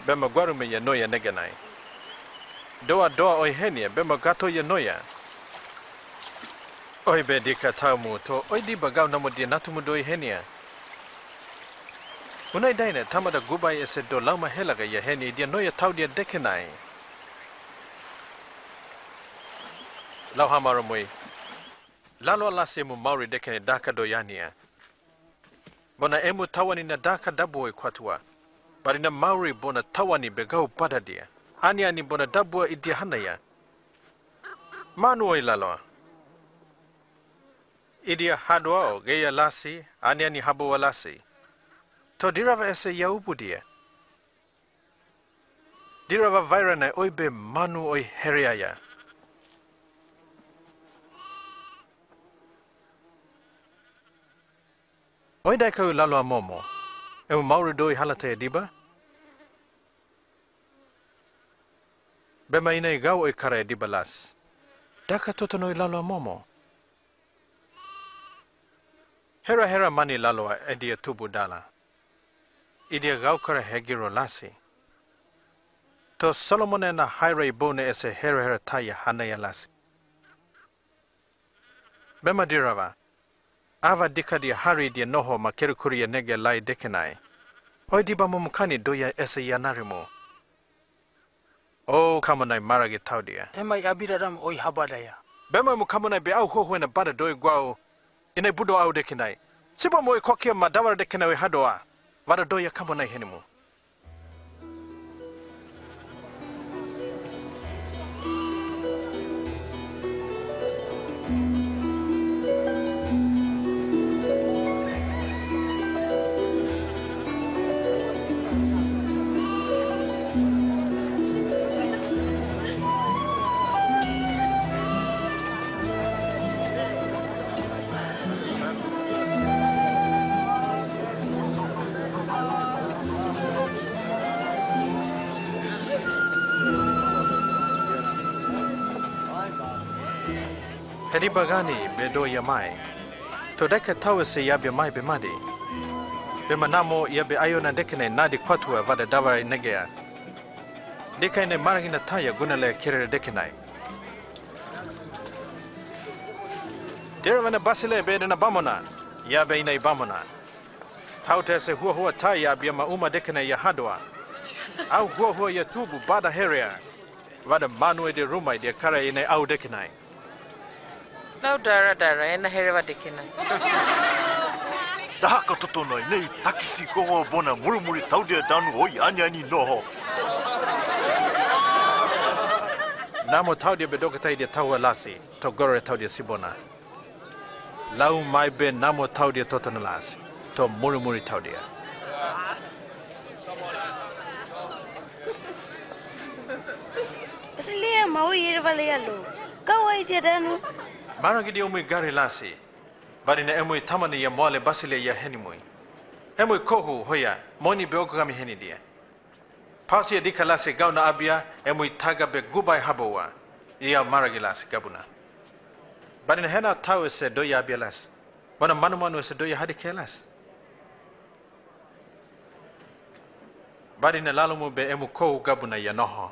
be magwarume ye noya negenai doa doa oi henia be magato ye noya oi be di katamu to oi di bagau namu di natumu doi henia unai dai ne tamada gubai ese do lama helaga ye henia di noya tau di dekenai lau hamaramui lalo lasimu mauri dekene daka doyania bona emu tawani na daka dabu e kwatua maori bona tawani begau gau padadia ani ani bona dabu idia hana manu oi laloa idia dia o gea lasi ani ani wa lasi to dirava ese ia upu dia dirava vairana oi manu oi hereaia Oi dai kau lalo a momo. E o mauri doi halata e diba? Bema ina i gau e kare e diba las. Daka totono i lalo a momo. Hera hera mani lalo e dia tubu dala. idia dia gau kare he lasi. To Solomon ena na haira i bone e hera hera taia hana ya lasi. Bema dirava ava dikha di hari di noho ma ker kuriya nege lai dekenai oi di ba mum khani doya ese yana remo o kamonai mara ge thau dia emai abiraram oi habada ya bema mu kamonai be au ho ho na bada doi gwao inai budo au dekenai sibo mo khokhe ma dawar dekenai hadoa vara doya kamonai henimo bagani bedo yamai. Todeke tawe se yabe mai be madi. Be manamo yabe ayona dekene nadi kwatue vada davare negea. Dekaine maragina taya gunale kirere dekenai. Dervana basile bedena bamona. Yabe inai bamona. Taute se hua hua taya bia mauma dekene ya hadwa. Au hua hua ya tubu bada heria. Vada manue de rumai de kara inai au dekenai. Nau dara dara ena herewa dekena. [laughs] Daha katoto nai nei takisi kogo bona murumuri taudia danu oi ani ani noho. [laughs] Namo taudia bedoka tai dia taua lasi, togore taudia sibona. Lau mai be namo taudia totona lasi, to murumuri taudia. Pasilia mau yerewa lealu, kau ai dia danu. Marangi idi omui gari lasi. Barina emui tamani ya moale basile ya henimui. Emui kohu hoya moni beoko gami dia. Pasi ya dika lasi gauna abia emui taga be gubai habowa. Ia maragi lasi gabuna. Barina hena tau ese doya abia lasi. Wana manu manu ese doya hadi lasi. Barina lalumu be emu kohu gabuna ya noho.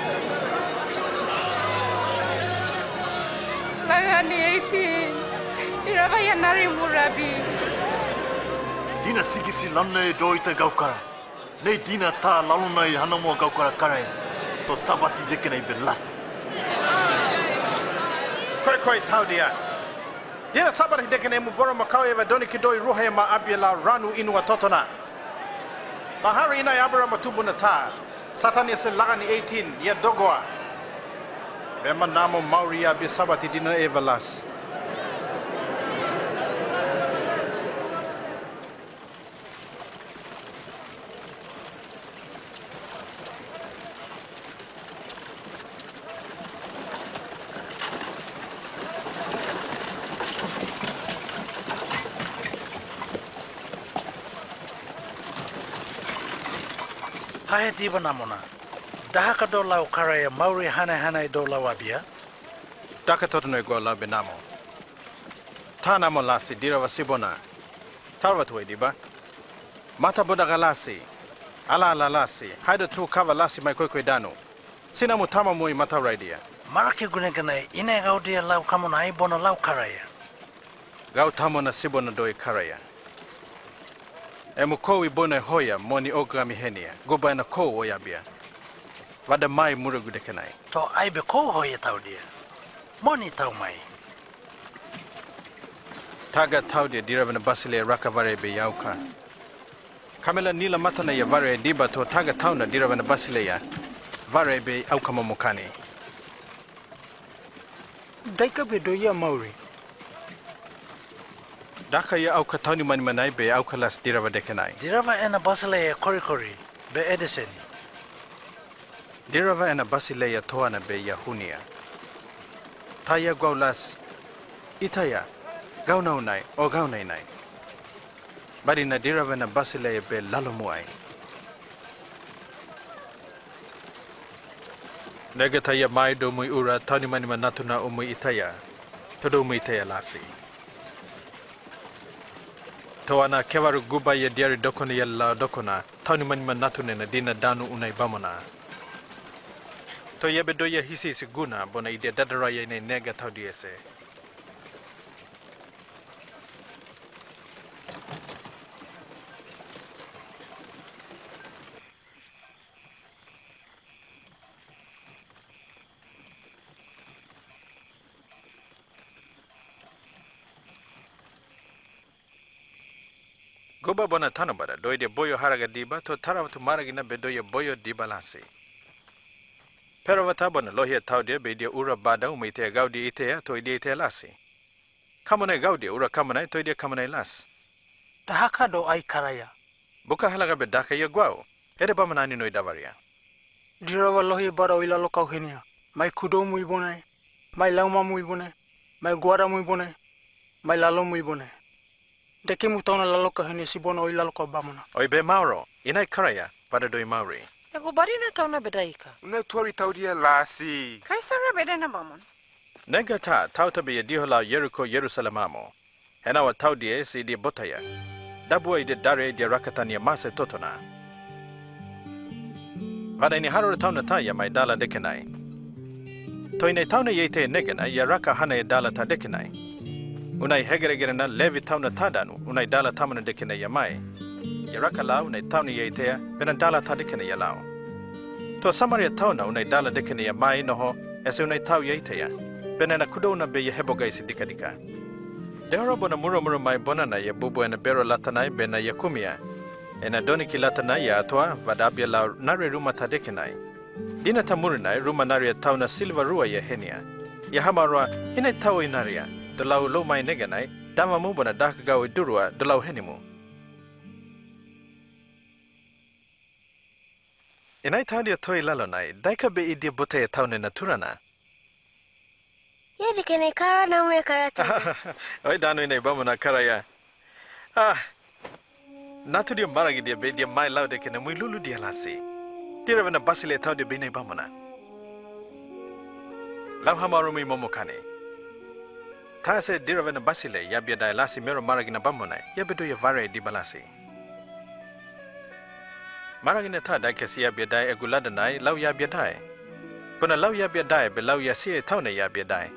2018 iraba yanari murabi dina sigisi lanne doita gaukara nei dina ta lalunai hanamo gaukara kare to sabati jekenai belasi koi koi taudia dina sabati mu boro makao eva doni kidoi ruha ya maabila ranu inu watotona Mahari ina yabara matubu na ta satani se lagani 18 ya dogoa Bema namo Maria bisawati dina evelas. Hai tiba namona. daka do lau kara e mauri hana hana i do lau abia? Daka toto noi go lau benamo. Tā namo lasi dira wa sibona. Tarwa tuwe diba. Mata boda ga lasi. Ala ala lasi. Haida tu kawa lasi mai koi koi danu. Sina mu tama mui mata raidia. Maraki gune gane ina gau dia lau kamona ai bono lau kara e. Gau tamo na sibona doi kara e. Emu kou i bono e hoya moni ogami henia. Gubaina kou oyabia. Gubaina kou oyabia. wada mai muragu deke nai to ai be ko hoye tau dia moni tau mai taga tau dia diravana basile rakavare be yauka kamela nila matana ya vare diba to taga tau na diravana basile ya vare be aukama mukani daika be doya mauri daka ya auka tauni mani manai be auka las dirava deke nai dirava ena basile ya kori kori be edison Dirava ena basileia toana be ya hunia. Taya gaulas, itaya, gauna unai o gauna inai. Bari na dirava ena basileia be lalomuai. Nega taya mai do mui ura tani manima natuna umui itaya, todo umui itaya lafi. Toana kewaru gubai ya diari dokona ya la dokona, tani manima natune na dina danu unai bamona. Toana to yebe doye hisi siguna bona ide dadara yene nega thau diese Guba bona tanobara doide boyo haraga diba to taravatu maragina bedoye boyo diba lasi. Peravata bana lohia taudia bedia ura badau meitea gaudia itea toidia itea lasi. Kamanai gaudia ura kamanai toidia kamanai las. Tahaka do ai karaya. Buka halaga bedaka ya guau. Ede bamanani noi davaria. Dirawa lohi bara oila lokau henia. Mai kudo mui bunai. Mai lauma mui bunai. Mai guara mui bunai. Mai lalo mui bunai. Deke mutauna lalo kahenia si bono oila lokau bamana. Oi be mauro. Inai karaya pada doi mauri. Mauri. Nego bari ne tauna bedaika. Ne tuari taudia lasi. Kaisara bedena mamon. Nega ta tauta be dihola Jericho Yerusalemamo. Hena wa taudia si idia botaya. Dabua ide dare di rakatania mase totona. Vada ini harore tauna ta ya mai dala dekenai. Toine tauna yete negena ya raka hana ya dala ta dekenai. Unai hegeregerena levi tauna tadanu unai dala tamana dekenai ya mai. yaraka lau nei tau ni yei pena dala ta dikene ya lau. Tua samari tau na dala dikene ya mai noho esu unai tau yaitaya, tea pena na kudo na be ye hebo gaisi dika dika. Dehoro bona muro muro mai bona na bubu ena bero latanai bena ye kumia. Ena doni ki latanai ya atua vadabia lau nare ruma ta dikenai. Dina tamurinai ruma nare tau na silva rua ye henia. Ya hamarwa inai tau inaria. Dalau lo mai negenai dama mu bona e durua dalau henimu. inaithalia toi lalonai daikabe [laughs] ah, idia bute taune naturana yedi kene kara na me karata oi danu ina bamu na kara ya ah natu dia maragi dia be dia mai laude kene mui lulu dia lasi tira vena basile tau dia be nei bamu na lau hamaru mi momo kane ta se dira vena basile ya bia dai lasi mero maragi na bamu na ya be do ya vare di balasi မာရကင်းထဒိုက်ခစီယပြဒိုင်အကူလတ်တနိုင်လောက်ရပြဒိုင်ပနလောက်ရပြဒိုင်ဘလောက်ရစီထောက်နေရပြဒိုင်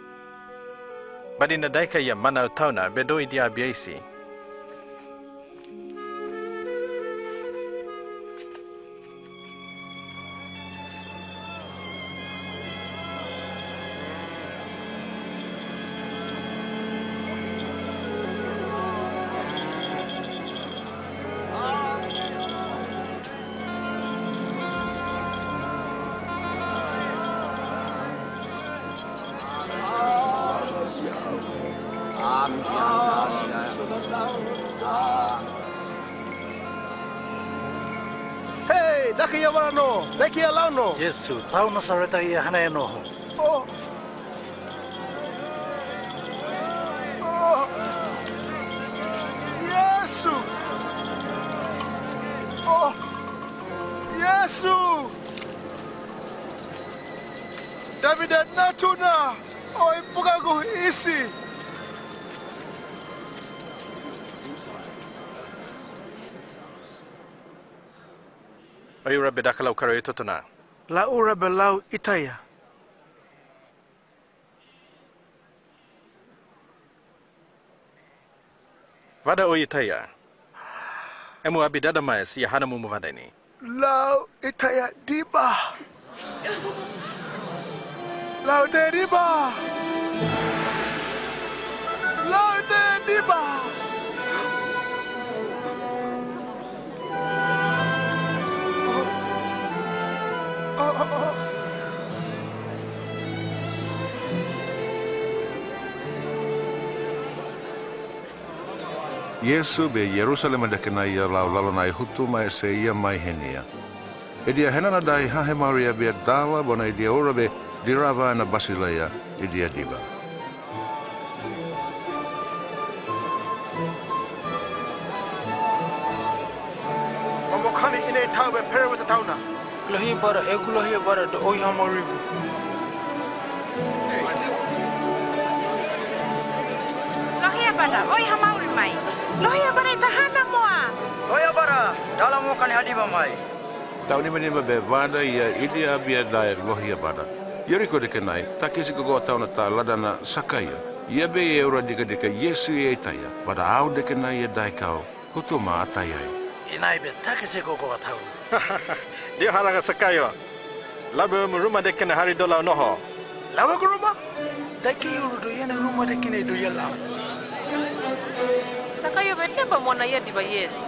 မဒီနဒိုက်ခရမနောထောက်နာဘေဒိုအိတယာဘေးစီ Yesu, tao na iya hana enoho. Oh. Yesu. Oh. Yesu. Oh. Davida natuna. o oh, ipuka ko isi. Ayura bedakalau karayo totona. laura belau itaya. Vada o itaya. Emu abidada maes ya hana mumu vada ini. Lau itaya diba. Lau itaya diba. Jeesu be Jerusalem dekena ia laulalana i hutu e se ia mai henia. E dia henana dai hahe maria be dala bona i dia ora be dirava na basileia i dia diva. Mamokani ine tau be pere wata tauna. Lohi bara, ekulohi bara, do oi hamoribu. Lohi bara, oi hamoribu. mai. Loya bara itahana moa. Loya bara dalam mo kan hadi ba mai. Tauni meni ma be vada ya, ia ili a bia dai rohia bara. Yori ko deke nai, takisi ko go na ta ladana sakaia. Ia be e ora dika dika Yesu e ya, itaia, ya. pada au deke nai e dai kau, hutu ma atai ai. Inai be takisi ko go tauna. [laughs] Dia haranga Labe Labu rumah deke na hari dola noho. Labu rumah? Daki uru do rumah deke na do yala. sakayo vetemba mwana yadiva yesu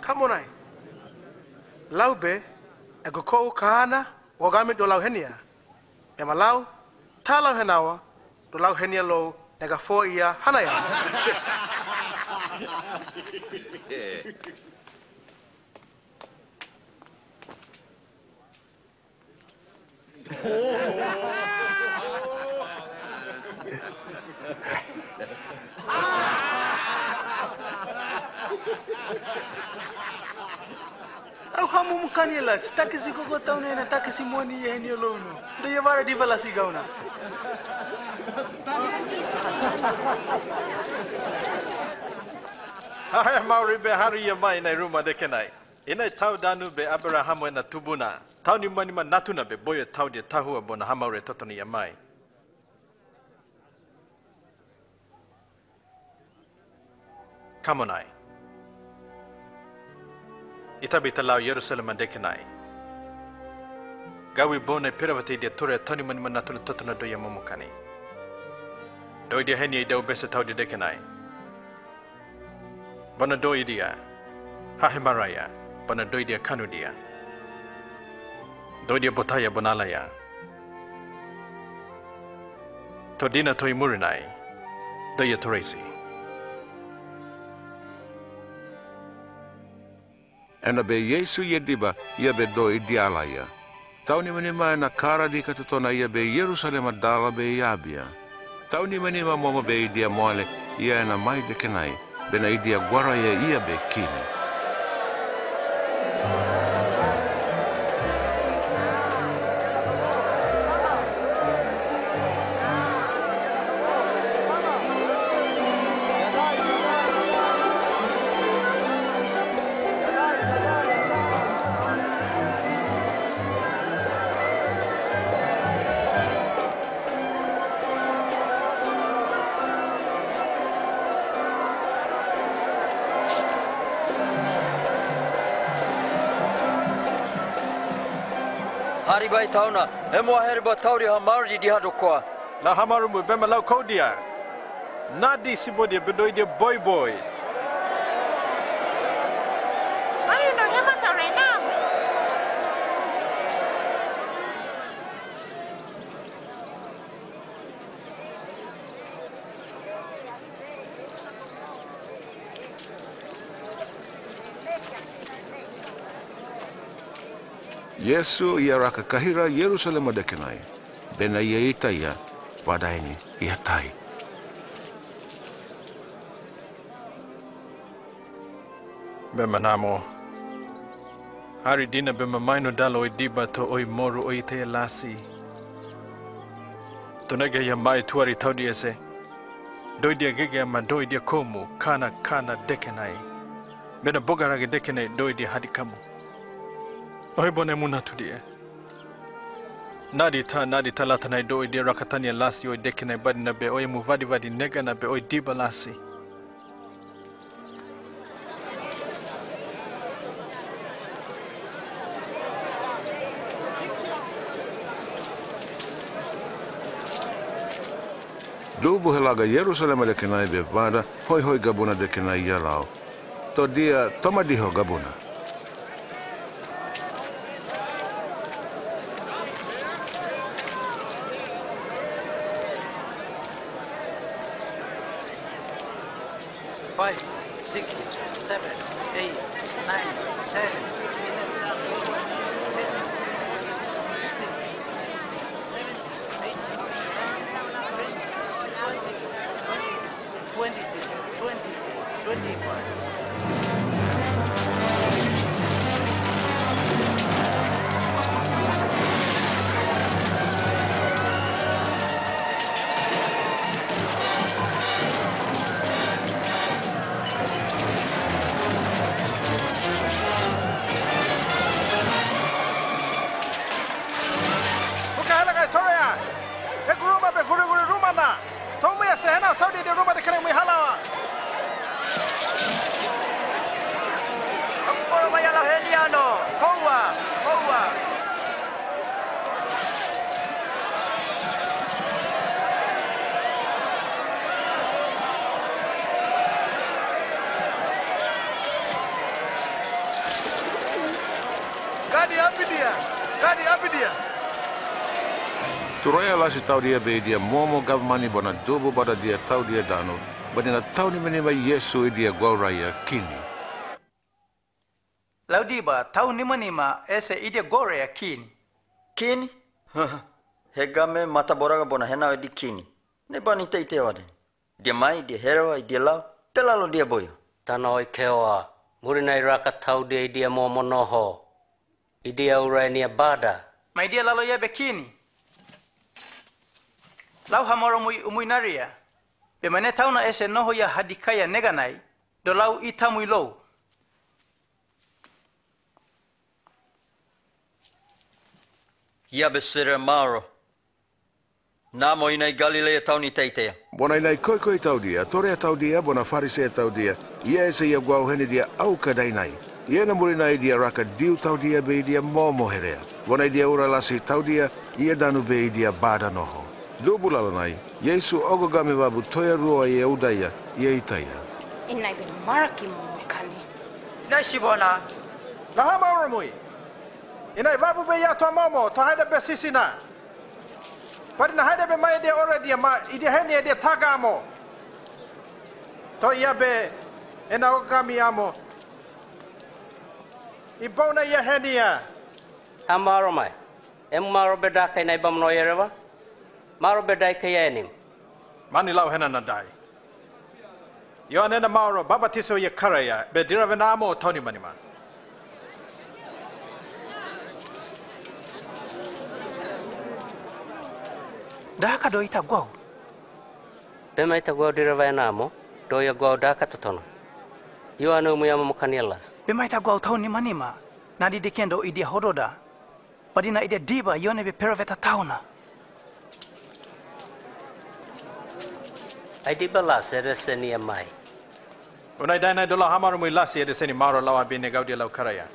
kamonai Lau be, e go ko'u kahana wogami ɗo law henia ema law ta law henawa ɗo lau henia low daga fo'iya hana ya au hamu mukani la sitaki sikogo taune na taki simoni yeheni olono ndo yevara diva la sigauna Haya mauri be haru ye mai na ruma de kenai. Ina tau danu be Abraham na tubuna. Tau ni mani natuna be boye tau de tahu abona hamaure totoni ye mai. Kamonai. Itabitalau Yerusalem de kenai. Gawi bone piravati de ture toni mani natuna totona do ye momukani. Doi dia hanya dau besa tau dia dekenai. Bana doi dia. Hahimaraya. Bana doi dia kanu dia. Doi dia botaya bonalaya. Todina toi murinai. Doi ya toresi. Ena be Yesu yediba ia be doi Tau ni menima na kara di katatona ia be Yerusalem dala be iabia. Tau ni mani ma mama be idia moale ia na mai de kenai, bena idia gwara ia ia be kini. Hari bai tauna. E mo heri ba tauri ha mauri di hado kwa. La hamaru mu bema lau kodia. Nadi sibo de bedoi de boy boy. Yesu iaraka kahira Yerusalem dekenai. Bena ia itaia, wadaini ia tai. Bema namo. Hari dina bema maino dalo i diba to oi moru oi te lasi. Tunaga ya mai tuari tau dia se. Doi dia gege ama doi dia komu kana kana dekenai. Bena bogara ge dekenai doi dia hadikamu. Oibone munatudia. Nadi ta nadi ta lata na ido ide rakatani lasi oi deke na badi na be oi muvadi vadi nega na be oi diba lasi. Dubu helaga Jerusalem deke na ibe bada hoi hoi gabuna deke na ialao. Todia toma diho gabuna. taudia be dia momo gavmani bona dubu bada dia taudia dano bada na tauni menema yesu e dia gwaura ya kini laudiba tauni menema ese e dia gwaura ya kini kini hega me mata boraga bona hena e di kini ne bani te te wade dia mai dia heroa e dia lau telalo dia boyo tana oi keoa muri nai raka taudia e dia momo noho e dia urai nia bada mai dia lalo ya bekini lau hamoro mui umui naria pe mane tauna ese noho ya hadikaya neganai do lau i tamui lou ia besere maro namo inai galilea tauni teitea bona inai tau koikoi taudia tau dia, bona farisea taudia ia ese ia guauhenidia au kadainai ia na murina idia raka diu tau dia be idia momoherea bona idia ura lasi tau dia, ia danu be idia bada noho دوبولالناي يسو أغغامي وابو تويروا يودايا يأيتايا إناي بالماركي موكاني لا شبونا لا هما ورموي إناي وابو بيا تومامو تهيدا بسيسينا بدنا هيدا بما يدي already ما يدي هني يدي تاغامو تو يابي إنا أغغامي أمو Ibona yahenia. Amaromai. Emaro bedaka ina ibam no yerewa. maro bedai kayenim mani lau hena na dai yo nena maro babatiso ye karaya bedira venamo toni ma daka do ita gwau bema ita gwau dira mo do ya gwau daka tono yo anu muyama be bema ita gwau toni ma nadi dikendo idia hododa badina idia diba yone be peroveta tauna Paidi bala sereseni amai. Unai dana dola hamaru mui lasi edeseni maro lawa bine gaudi lau karaya.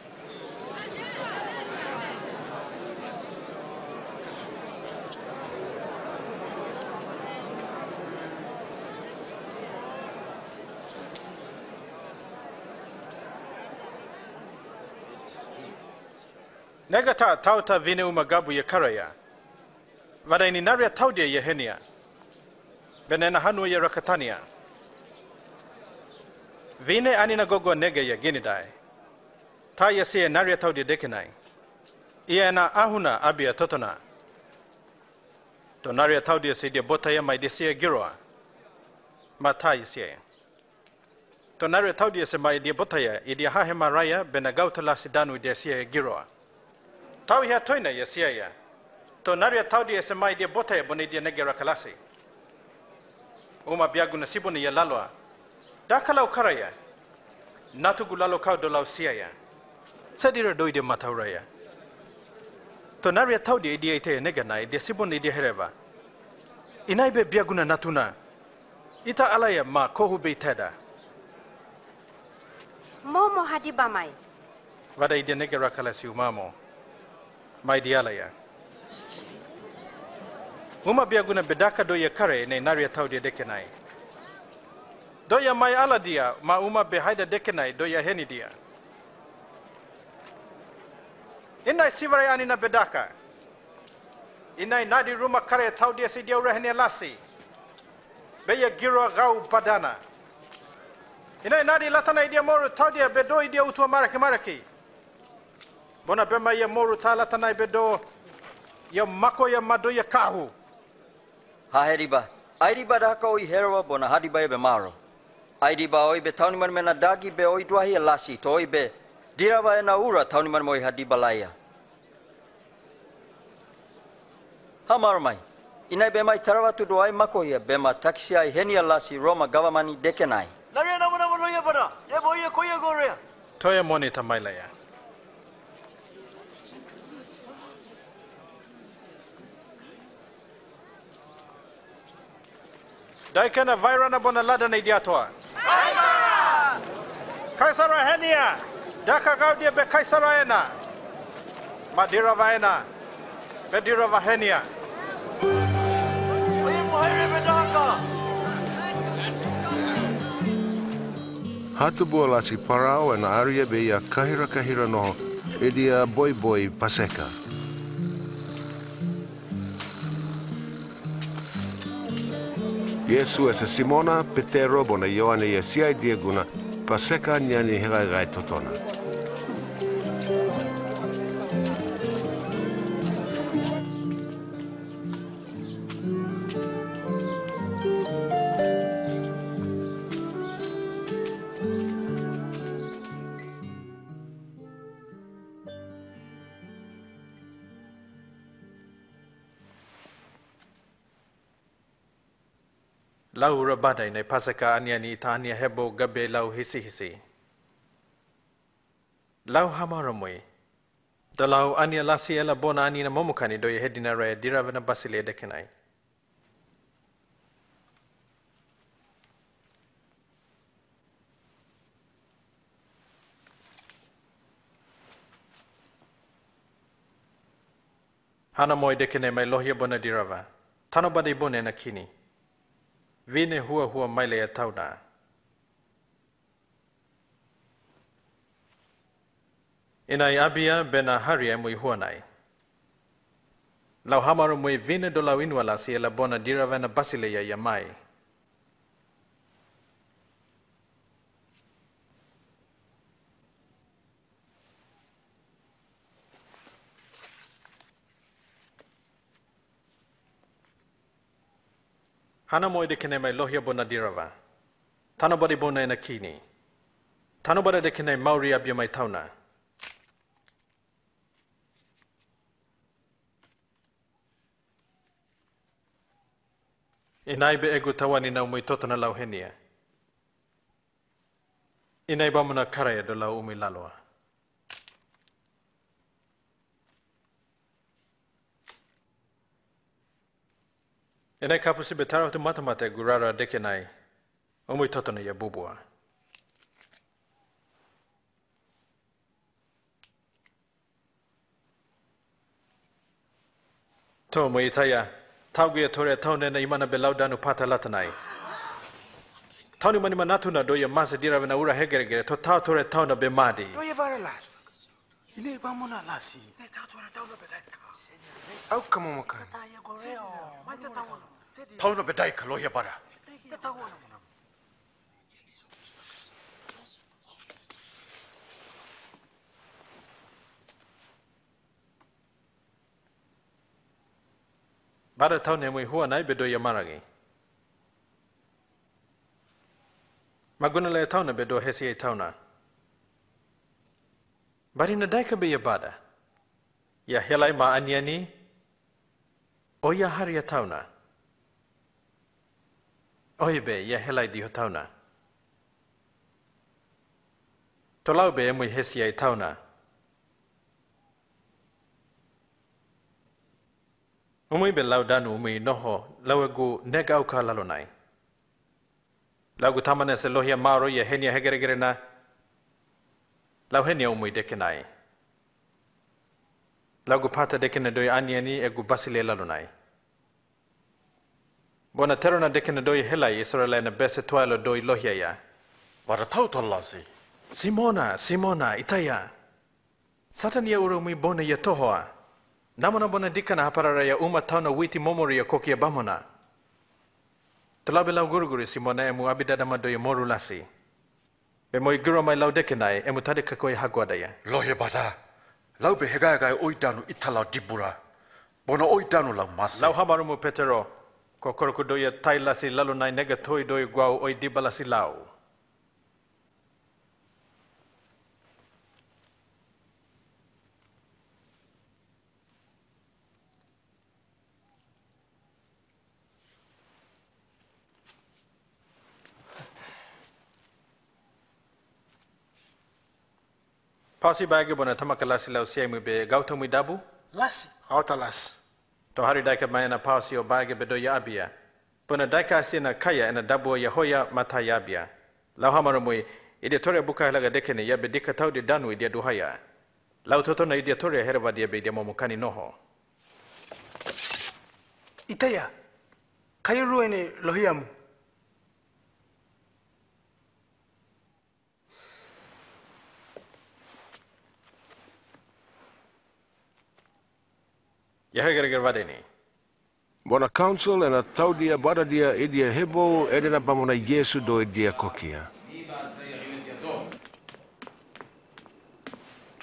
Negata tauta vine umagabu ye karaya. Vadaini naria taudia ye henia. benena hanu ye rakatania vine anina gogo nege ye ginidai ta ye sie naria dekenai dekinai na ahuna abia totona to naria taudi ye sidia bota ye mai desie giroa ma ta ye se to naria taudi ye se mai dia bota ye ma raya maraya benagautala sidanu desie giroa tau ya toina ye se ya to naria taudi ye se mai dia bota ye bonidia negera kalasi oma biagu na sibo ni yalaloa dakalau karaya natugu lalo kau dolau ya sadira doi de ya to naria tau de idia ite nega na idia sibu ni idia hereva inaibe biagu na natuna ita alaya ma kohu teda momo hadiba mai vada idia nega rakalasi umamo maidialaya nguma biaguna bedaka doya kare ne naria taudia dekenai doya mai ala dia ma uma be haida dekenai doya heni dia inai sivarai anina bedaka inai nadi ruma kare taudia si dia urehne lasi be ya giro gau badana inai nadi latana idia moru taudia bedo idia utua maraki maraki bona bema ya moru ta latanai bedo ya mako ya mado ya kahu haheriba airiba daka oi herwa bona hadiba ebe maro airiba oi be tauni man mena dagi be oi duahi lasi to oi be diraba ena ura tauni man moi hadiba laia hamar mai inai be mai tarawa tu duai mako ia be ma taksi ai henia lasi roma gavamani dekenai nare na mana mana ia bana ia boia koia gorea toya moni tamaila ya Daikana vairana bona lada nei dia toa. Kaisara! Kaisara henia! Daka gaudia be kaisara ena. Madira vaena. Madira vahenia. Swimu haere be daka! Hatubua lati parao en aria be ia kahira kahira no edia boi boi paseka. Kaisara! Jesu e se Simona, Petero, bona Ioane, Iesia i e Dieguna, pa seka njani hirai rai totona. badai nei pasaka aniani tania hebo gabe lau hisi hisi. Lau hamaramui. Da lau ania lasi ela bona anina momukani do hedina raya diravana basile dekenai. Hana moi dekene mai lohia bona dirava. Tanobadi bone na kini. vene hua hua mai lea tauna. Enai abia bena hari e mui hua nai. Lau hamaru mui vene do lau inua la si e la bona diravena basile ia mai. Hana mo de kene mai lohia bona dirava. Tano bona ina kini. Tano bade de kene mauri abia mai tauna. Inai be egu tawani na umui totona lauhenia. Inai bamuna karaya do lau umi laloa. Enai kapusi betara tu mata mata gurara dekenai. Omui toto ya bubua. To mo itaya tau gue tore na imana belau danu pata latanai. Tau ni mani manatu na doya masa dira na ura hegere gere to tau tore tau bemadi. varalas. il est pas oh, mon si Bara tau ne mui hua nai bedo ya marangi. Maguna le tau na bedo hesi e tau na. Maguna le tau na bedo hesi e tau na. Bari na dai ka be bada. Ya helai ma anyani. O ya har ya tauna. Oi be ya helai di tauna. to lau be e mui hesi ai tauna. Umui be lau danu umui noho lau egu nega au ka lalonai. Lau gu tamane se lohia maro ya henia hegeregere na. lau he neu mui deke nai lau gu pata deke na doi ani ani e gu basi e lalu nai bona terona deke na doi e helai israela e na bese lo doi lohia ya wara tau tollasi simona simona itaya satan ya uru mui bona ya tohoa namona bona dikana haparara ya uma tauna witi momori ya koki ya bamona Tulabe lau guruguri simona emu abidadama doi moru lasi. Be mo igiro mai lau deke nai, e mutare kako e hagua daya. Lohe bata, lau be hega hega e oidanu itala dibura. Bono oidanu lau masa. Lau hamarumu Petero, kokoroku doya tailasi lalu nai nega toi doi guau oi si lau. Pasi bagi bona tamaka lasi lau siay mu be gauta mu dabu lasi auta lasi. To hari daika maya na pasi o bagi bedo ya abia. Bona daika si na kaya ena dabu ya hoya mata ya abia. Lau hamaru mui idia tore buka helaga dekene ya be dika tau di danu idia duhaya. Lau toto na idia tore herwa dia be dia momukani noho. Itaya. Kayo ruene lohiamu. Ia hei karekere wate ni. Bona council e na taudia badadia e dia hebo e dina pamona Jesu do e dia kokia.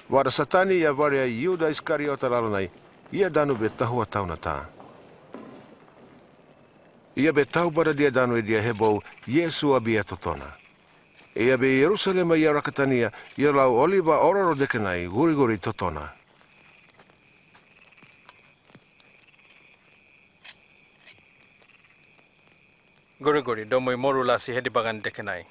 Wada satani ia varia Iuda Iskariota lalanai, ia danu be tahua tauna tā. Ia be tau badadia danu e dia hebo, Jesu abia totona. Ia be Jerusalema ia rakatania, ia lau oliva ororo dekenai, guriguri totona. Ia Gregory daw mo'y morula si Hedibagan Dekenay.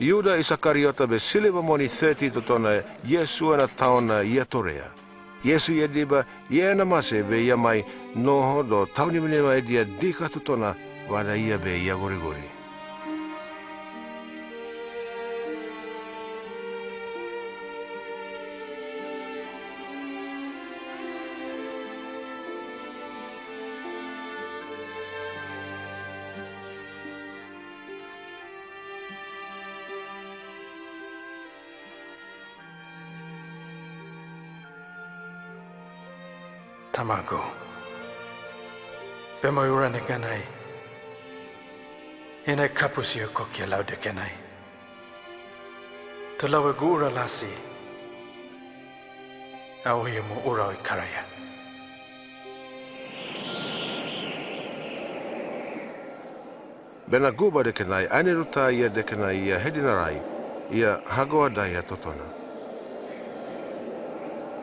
u d a Isakariota be silva moni 30 to tona Jesuana taona Iatorea. Jesu Yediba Yena Mase be Yamai Noho do Taunimnema Edia Dika to tona Wana Ia be Ia g r i g o r i ကိုဘယ်မှာရနေကနိုင်အင်းကပူစီကိုကလောက်တကနိုင်တလဝကူရလာစီအဝေမူရာခရယာဘယ်နကူဘဒကနိုင်အနိရတာယဒကနိုင်ယဟဒနရိုင်ယဟဂဝဒယတတနာ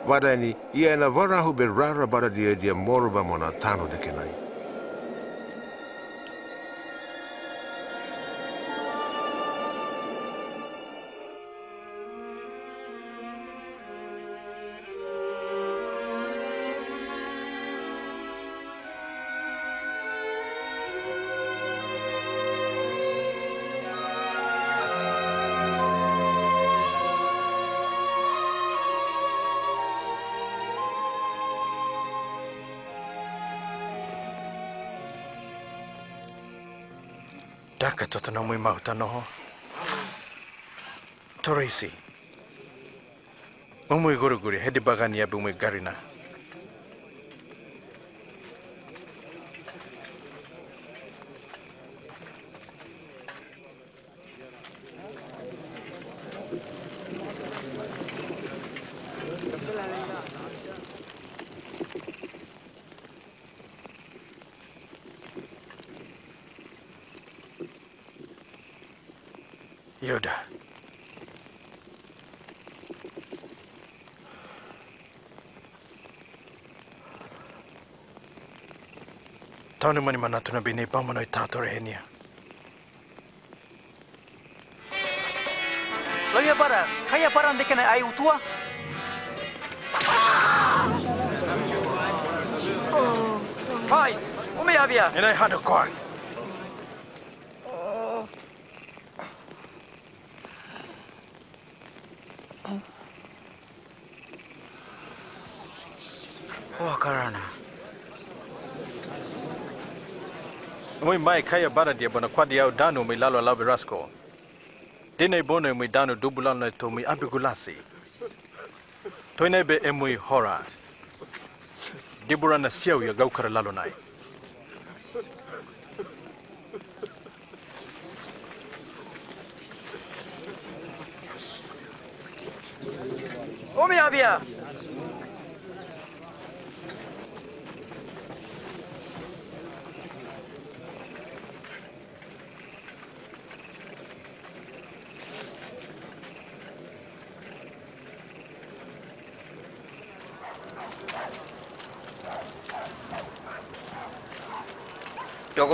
wadani ia ena varahu be rara bara dia dia moru ba mona tano de Daka to na mui mauta noho. Toreisi. Mumui guruguri hedi bagani abu mui garina. Paano man naman a t u na b i n i p a n g mo no'y tato, Rehenia? Loya bara, kaya bara n d i ka na a y a tuwa? Ay, umiyabya! Inay hanok o a Oh, karana. Moi mai kaya bara dia bona kwa dia danu mi lalo labe berasko. Dine bono mi danu dubulan na to mi abigulasi. Toine be emui hora. Dibura na siau ya gaukara lalo nai.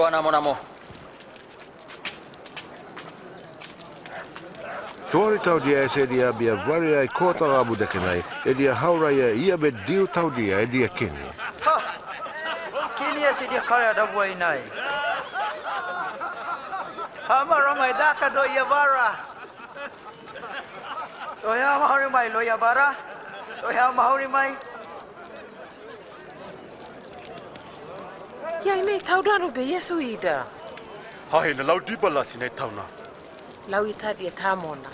ngoa namo namo. Tōri tau dia e se dia bia wari ai kōta rābu deke nei, e dia haura ia ia be diu tau dia e dia kini. Ha! Kini e se dia kare adabu ai nei. Hama rama i e daka do ia wara. Do ia mahori mai lo ia wara. Do ia mahori mai යයිනේ තවඩානු බෙයසුීඩ. හහින ලෞ්ඩිබල්ලාසිනේ තවුණා. ලවවිතාදිය තාමෝන්නා.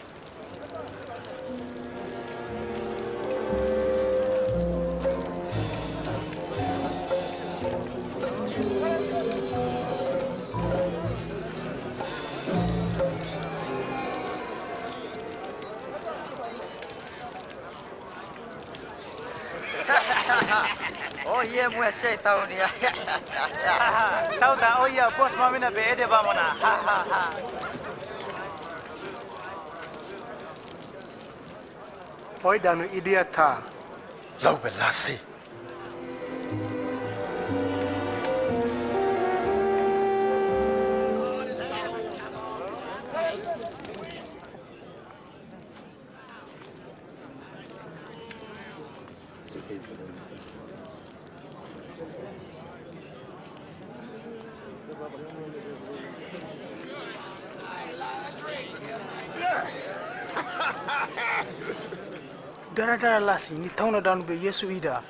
oye mu se tau ni. [laughs] Tau ta oye bos mamina be ede bamona. Hoi [laughs] danu idia ta. Lau belasi. dara lasi ni tauna danu be yesu ida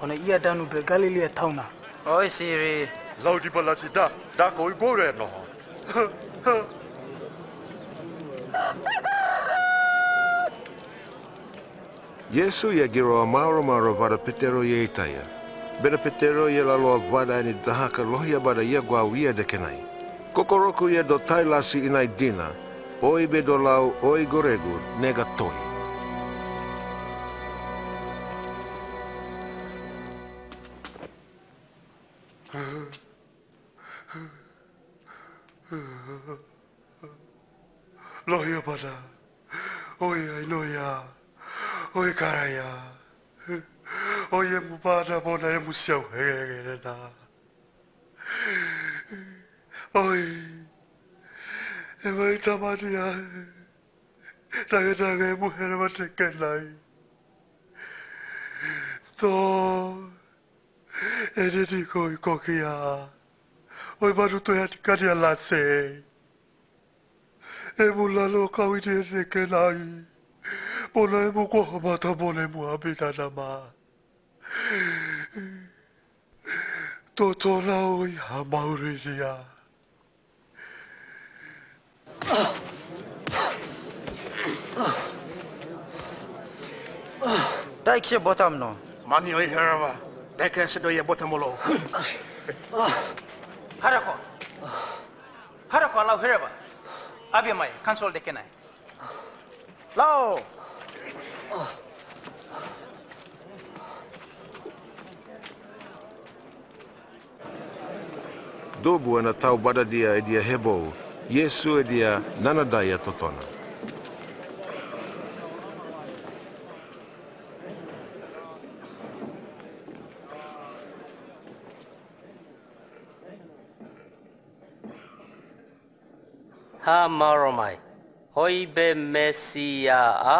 pona iya danu be galilea tauna oi siri laudi balasi da da koi gore no yesu ya giro maro maro vada petero ye itaya bera petero ye lalo vada ni dahaka lohia bada ye gwawia de kenai kokoroku ye do tai lasi inai dina oi bedolau oi goregu negatoi seu reina. Oi, Mãe Maria, Naga Naga, mulher Matecanai. Tô, ele digo e coquia. Oi, mano, tu é de carinha lá, sei. E mulalo, cau e de requenai. Bona e mu kohomata, bona e mu abida na maa. Totolau a Maurisia. Ah. Ah. Ah. Daik siya botam no. Manyo herava. Daik siya doya botamolo. Harako. Harako alaw herava. Abiyamay, kansol dekenay. Lao. Lao. dobu ana tau bada dia e dia hebou, Yesu e dia nanadaia totona. Ha maromai, hoi be mesia a?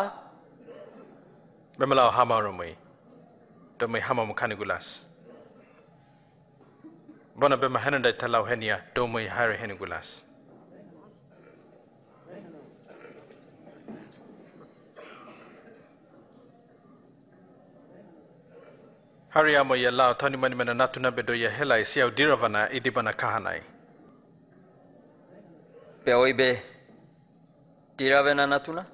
malau ha maromai, damai hama mukani gulas. Bona be mahananda talau henia domo i henigulas hari amo ia lao tani mani mana natuna bedo ia isi diravana idibana kahanai pe oi be natuna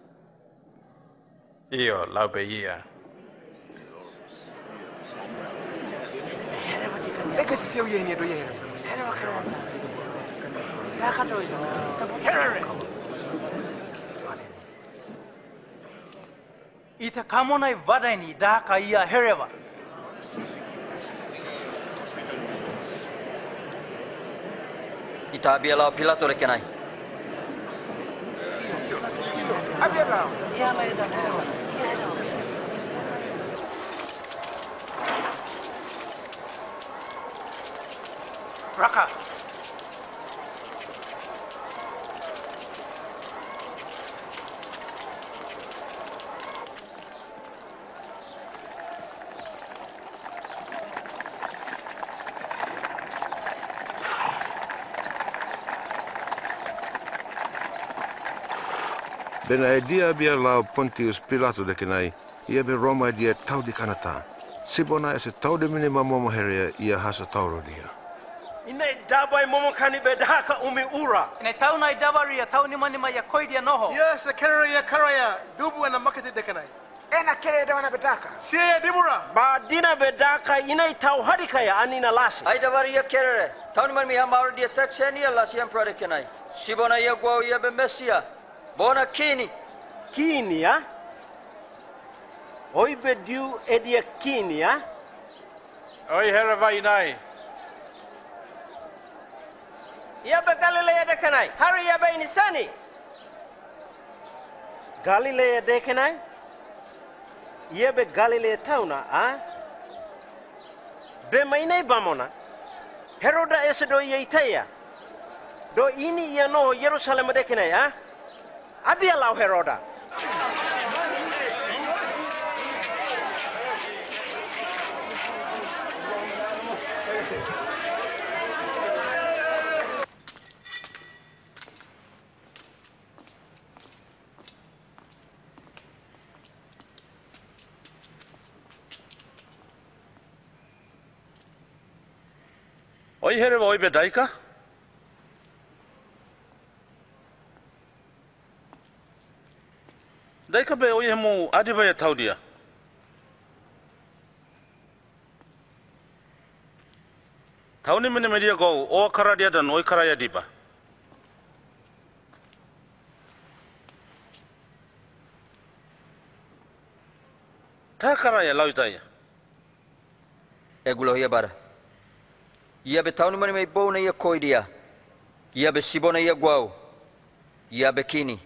io lao E che se si uvieni do jere. Hele ma krota. Da ka do jere. Ta bo jere. Ita kamonai vadai ni da ka ia hereva. Ita b i a l a pilato rekenai. Io, a b i a m o Ia mai da hereva. Raka. Bena e dia bia lau Pontius Pilato de kenai, ia be Roma e dia tau di kanata. Sibona e se tau de minima momo heria ia hasa tauro dia. dabai momokani bedaka umi ura. ne tau nai davari ya tau mani ma ya koidi noho. Yes, a karaya ya karaya dubu ana makete dekanai. Ena kere dawana bedaka. ya dibura. Ba dina bedaka ina itau ani anina lasi. Ai davari ya kerere. Tau mani ya maori dia takseni ya lasi ya mprade kenai. Sibona ya guau ya mesia Bona kini. Kini ya? diu edia kini ya? Oi herava inai. ya Galilea dekenai hari ya bainisani Galilea dekenai ye be Galilea tauna a be mainai bamona Heroda esedo yeitaya do ini yano Yerusalem dekenai a abialau Heroda Oi, here oi, Bedaika. Daika be oi mo adiba ya taudia. Tauni mene media go o kara dia dan oi kara ya diba. Ta kara ya lautaya. Egulo hiya bara ia be tauni mani mai bou na ia koiria ia be sibo na ia guau ia be kini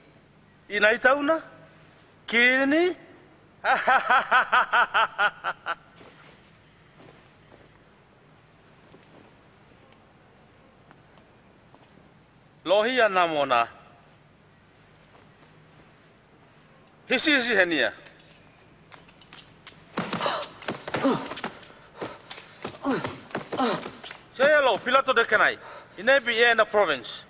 inai tauna kini lohia namona hisi hisi henia Oh. Say hello, Piloto de Canai. Inebi here in the province.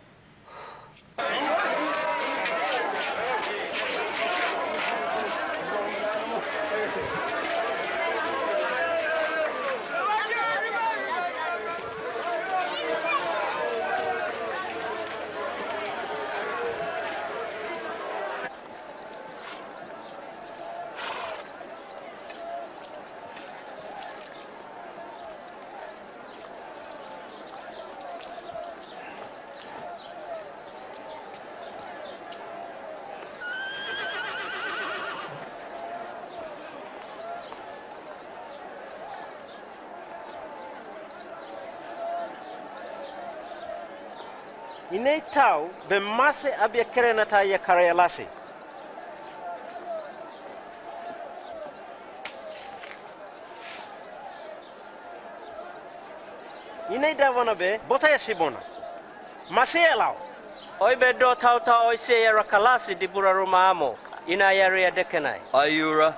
በሽታው በማሴ አብየከረነ ታየ ከረላሴ inay daawanabe botaya sibona masielao oi bedo tauta oi seyera kalasi dibura rumamo ina yarea dekenai ayura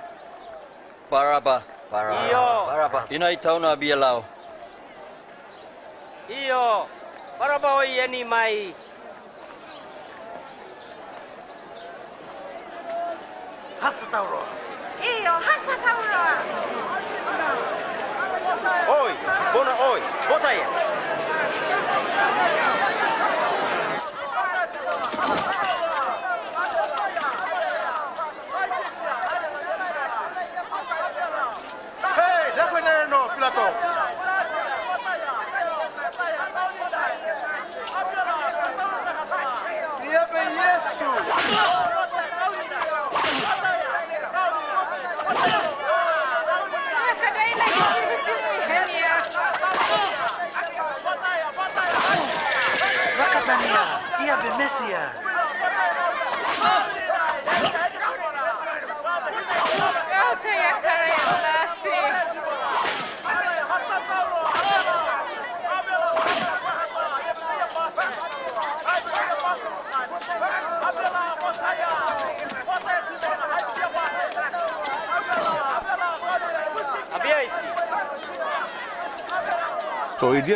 baraba baraba iyo baraba inai tauna bielao iyo baraba oi yeni mai Hassa Tauro. Io, Hassa Tauro. Oi, buona oi, votaia. Hey, da qui non è no, Pilato.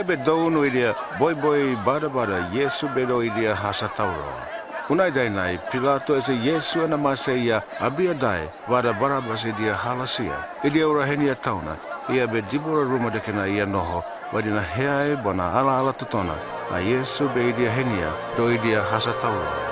be dou no boy boy bada bada yesu beda do idea hasa tauro unai dai nai pilato ese yesu na maseia abia dai bada bara mase dia halasia idea ora henia tauna ia be dibora ruma de kena ia noho wadi na heai bona ala ala tutona a yesu be idea henia do idea hasa tauro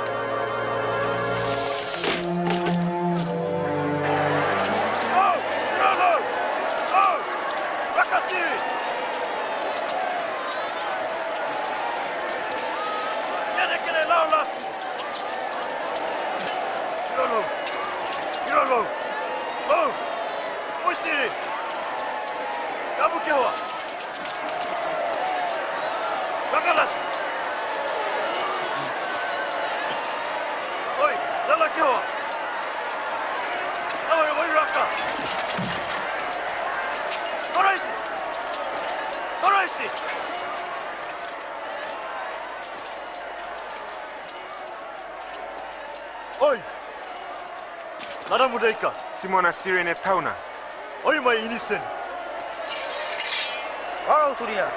s i r i n Etauna. Oi, my innocent. Wow, Turia.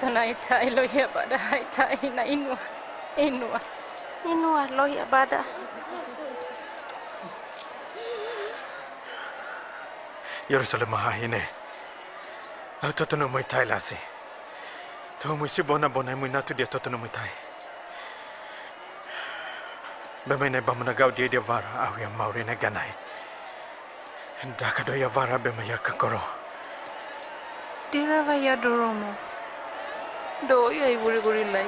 tanaita elohi bada haita ina inua inua inua lohi abada Yerusalem hahine au totono muitai lasi tu si bona bona mui natu dia totono muitai bemene gau dia dia vara au ya mauri na ganai ndaka do ya vara bemaya kakoro dirava ya doromo Doy a h guri guri lai.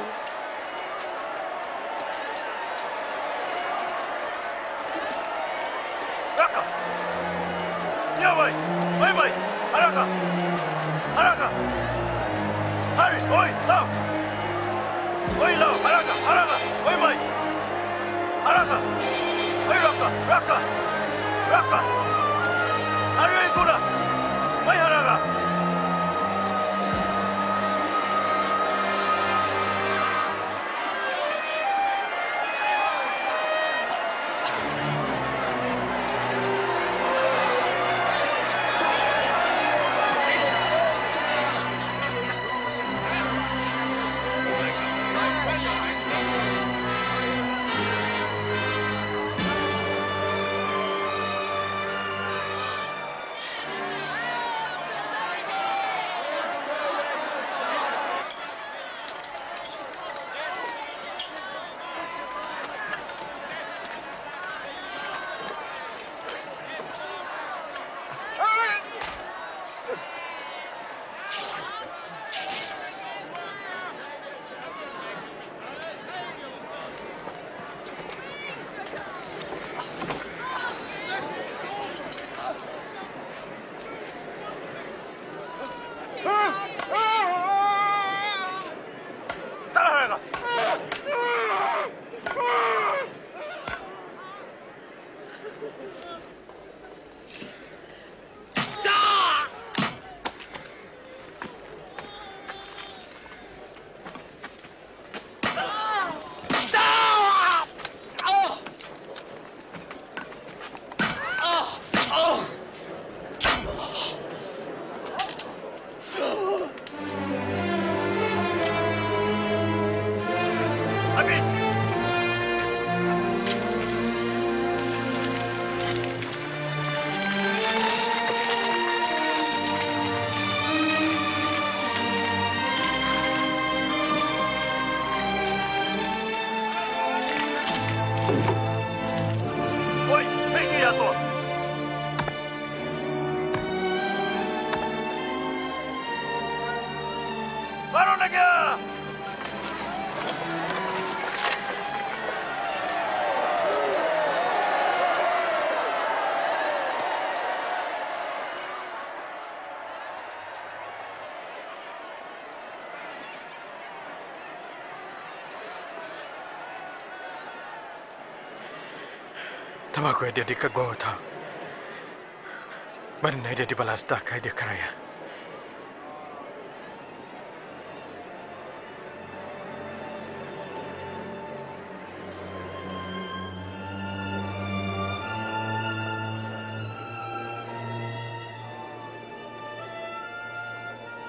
Raka. Ya bai. Bai bai. Araka. Araka. Hari, oi, lao. i l a araka, araka. Oi mai. Araka. Oi raka, raka. Raka. Hari oi gura. Bagai dia dekat gua tahu. Mana dia dibalas tak kaya dia keraya.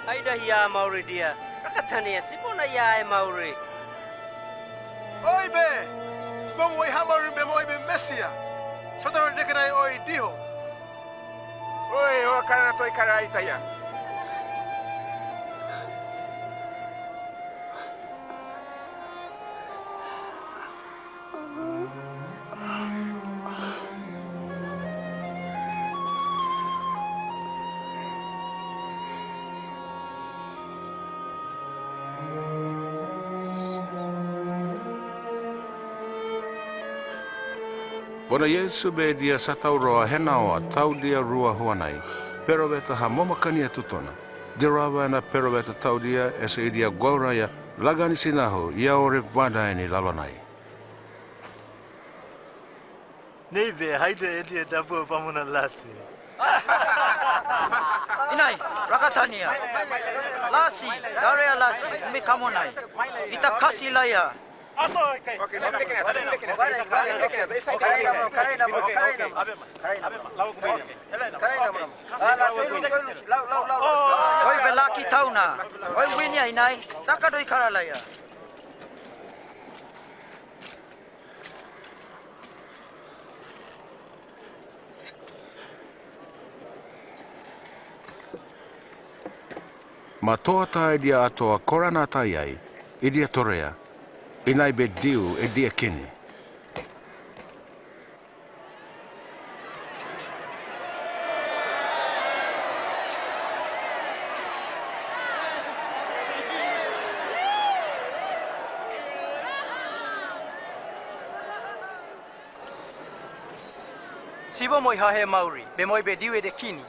Aida ya Maori dia. Rakatannya si pun ayah eh, Maori. Oi be, semua wayhamarin be moy be mesia. de hoy dijo, oye, oye, oye, estoy ya. Ona Yesu be dia sataroa hena o tau dia rua huanai. Pero veta ha momakani e tutona. Dirawa na pero veta tau dia e se i dia gaura ia lagani sinaho ia ore vada e ni lalanai. Nei be haide e dia dabu e pamuna lasi. [laughs] Inai, rakatania. Lasi, darea lasi, umi kamonai. Ita kasi laia, Oi be lucky town na. Oi win ya inai. Saka doi kara la ya. Matoa tae dia atoa korana tai ai, i dia torea, inai bedeu e dia kini. Sibo moi hahe mauri, be moi bedeu e de kini.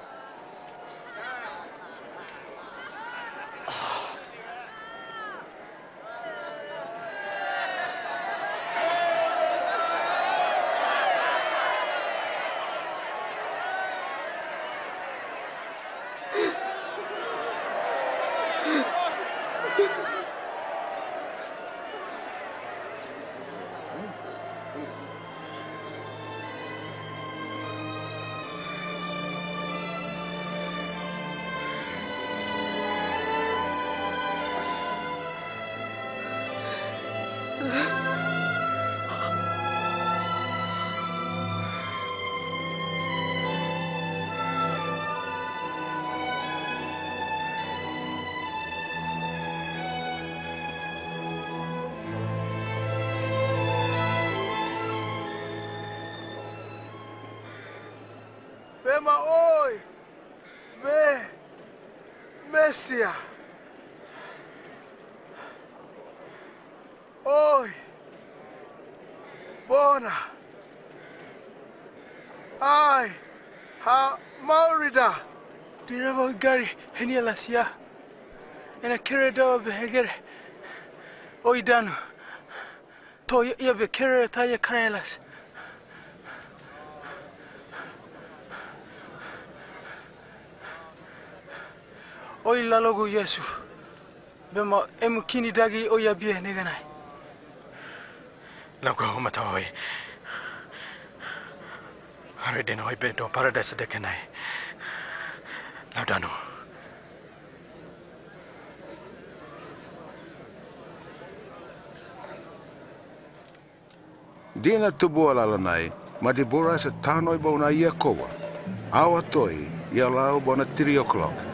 الأسياء أنا كردا بهجر أيدانو تو يبي كرتا يكرلاس أي لا لغو يسوع بما أمكني داعي أي أبيه نعناي لغو متاوي هردين أي بنتو باراديس دكناي لودانو dinga tubu ala nai ma te bora se tano i bona ia kowa awa toi ia lao bona 3 o'clock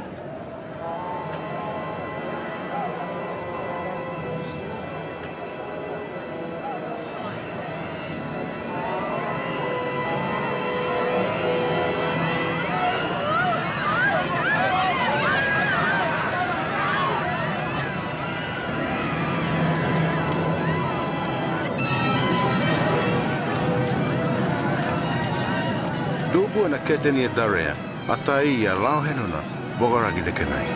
keteni e darea, ata i a lao henuna, bogaragi de kenai.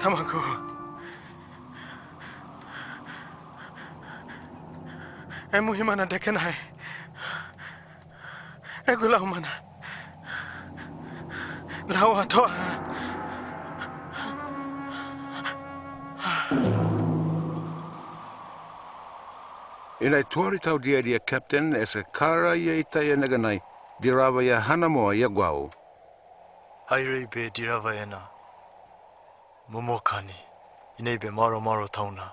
Tamago. Emu himana dekenai. e koe lau mana. Lau atoa. E nei tuari tau dia dia captain e se kara ia i tai anega e nei, di rawa ia hana moa ia guau. Hairei pe di rawa ena. Momokani, i nei pe maro maro tauna.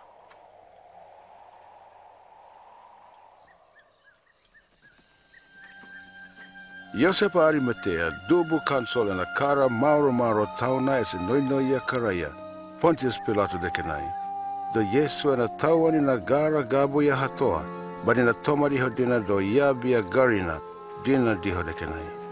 Josep Arimatea, Dubu Council and Akara Mauro Mauro Tauna is in noinoia Karaya, Pontius Pilato de Kenai. Do Yesu and a Tawan in a gara Gabu Yahatoa, but in a na tomariho dina do Yabia garina, dina diho de Kenai.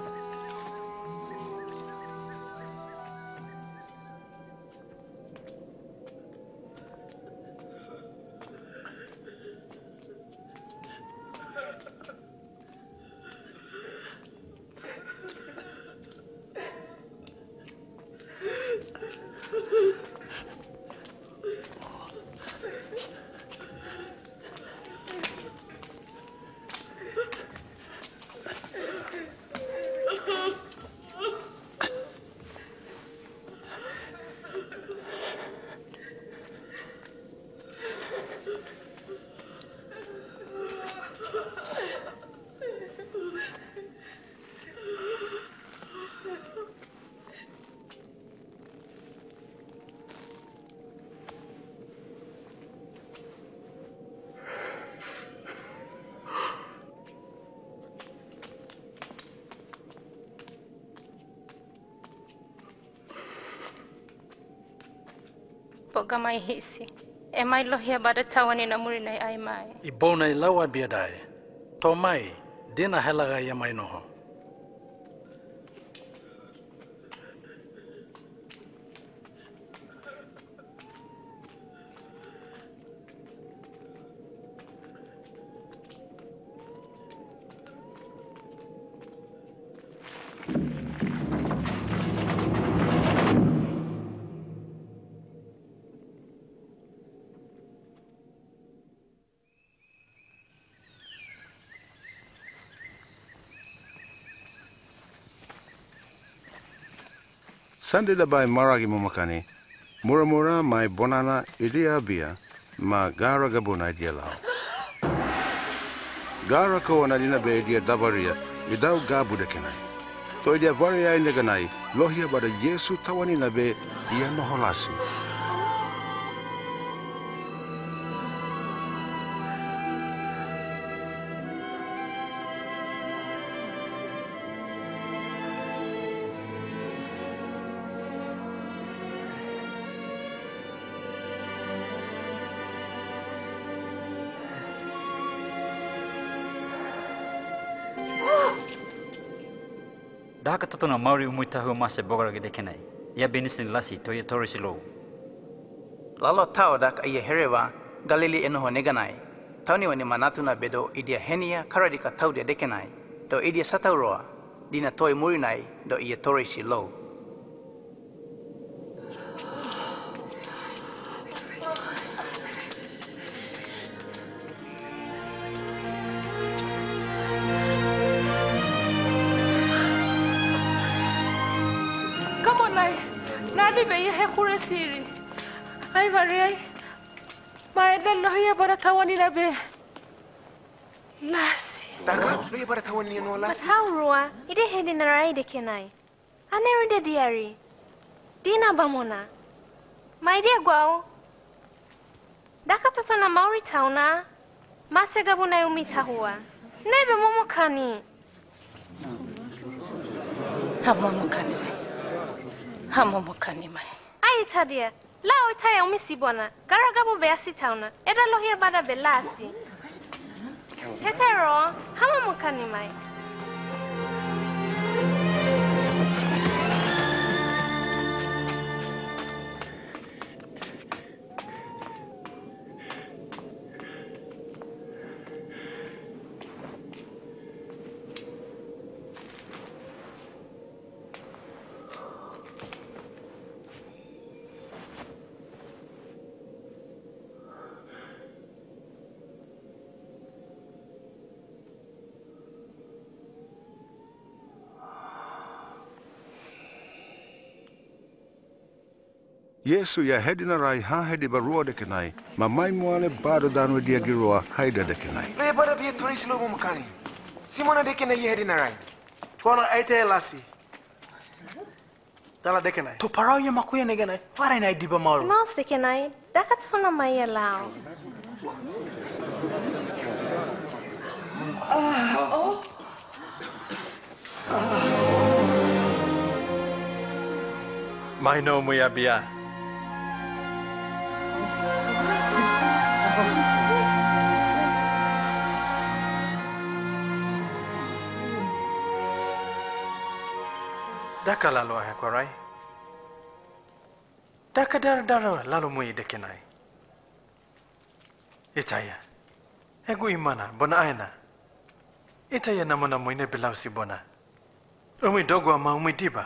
mai hisi e mai lohia bada tawani na muri nei ai mai i bona lau lawa biadai to mai dina helaga ia e mai noho Sandida by Maragi Momakani, Muramura my Bonana Idiabia, ma Gara Gabona Dialao. Gara ko anadina be dia dabaria, idau gabudekenai. Toidia varia indeganai, lohia bada Yesu tawani nabe, ia noholasi. dakata tona mauri umui tahu masa bogarake dekenai ya benisin lasi to ye torisi lo lalo tao dak ai herewa galili eno ho neganai tawni wani na bedo idia henia karadika tau de dekenai do idia satauroa dina toy murinai do ye torisi low. Ay, María. María, no lo hay para tawan ni nabe. Lasi. Daga, no hay para tawan ni no lasi. Pero, Rua, ¿qué es lo que hay de que no hay? ¿A dónde hay de Dina bamona. Mai dia guau. Daka tosa na Maori tauna. Masa gabu na umi tahua. Nebe momo kani. Ha momo kani mai. Ha momo kani mai. Ai, tadia. la oithai ang misi bona garagabu una. eda lohia bada belasi hetero hama mukanimai Yesu yahedina rai hahedi barua dekenai mamaimu ale bado danwe dia girua haida dekenai le bado bia tori silobo mukani simona dekena yehedina rai tuana aite lasi dala dekenai to parau ye makuya negenai wara nai diba maru mas dekenai dakat sona mai lao ah oh ah. Mai no muya bia. daka lalu ahe korai. Daka dara dara lalu mui e e Ita Itaya. Egu imana bona aina. Itaya e namona muine bilau si bona. Umi dogo ama umi diba.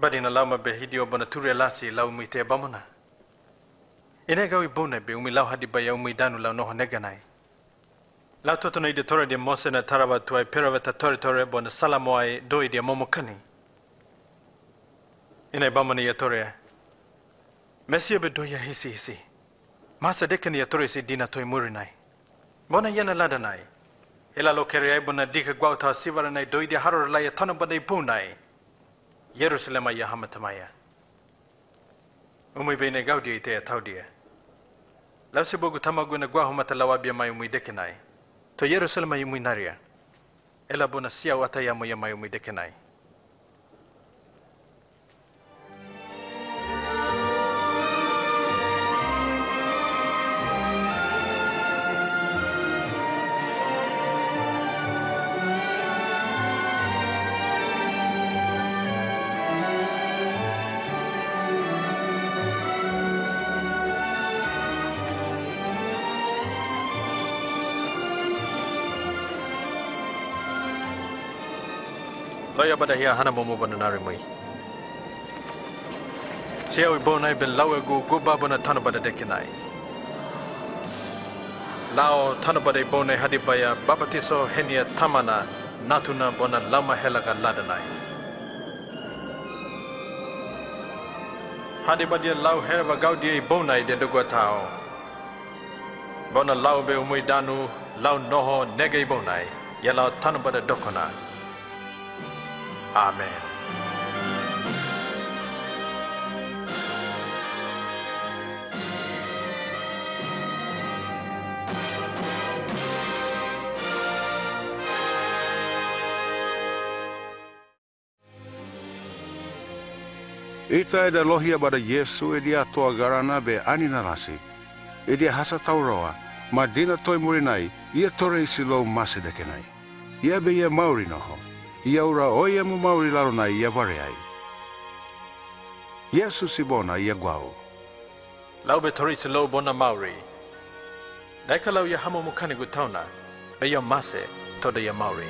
Badina lauma behidio bona turi lasi lau mui te bamona. Ine gawi bona be umi lau hadiba ya umi danu lau noho neganai. Lautoto nei de de mose na tarawa tuai perawata tore bon salamo ai doi de momokani. Ina bamani ya tore. Mesia be doya hisi hisi. Masa dekani ya tore si dina toi murinai. Bona yana ladanai. Ela lo kere ai bona dika gwauta sivara nai doi de haror lai ya tana bada ipunai. Jerusalem ya hamatamaya. Umui bene gaudia ite ya taudia. Lausibogu tamagu na gwahumata lawabia mai umui dekinai. to Jerusalema yumui naria, ela bona siau ataya mo yamai umui dekenai. Laya bada hia hana momo bana nari mai. Se au bona ben lawe gu guba bana tana bada dekinai. Lao tana bada bona baya babatiso henia e tamana natuna bona lama helaga ladanai. Hadibadia lau herva gaudia bona de dugwa tao. Bona lau be umui danu lau noho negai bonai. Yala tanabada dokona. Amén. Ita e da lohia bada Yesu e dia toa garana be anina nasi. E dia hasa tauroa, ma dina toi murinai, ia tore isi l o masi dekenai. Ia be ia mauri noho. ia ora oia mu mauri laro na ia ware ai. Iesu si bona ia guau. Lau be te lau bona mauri. Nei lau ia hamo mukani gu tauna, me ia mase toda ia mauri.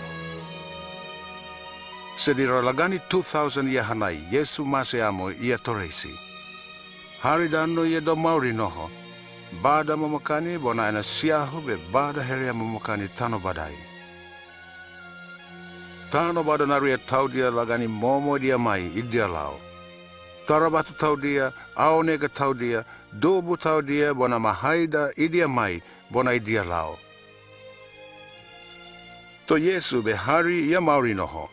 Se dira lagani 2000 ia hanai, Yesu mase amo ia toresi. Hari dano ia do mauri noho. Bada mamakani bona ena siahu be bada heri mamakani tano badai. tano badanaria taudia lagani momo dia mai idia lao. Tarabatu taudia, aonega taudia, dobu taudia bona mahaida idia mai bona idia lao. To Yesu be hari ia maori noho.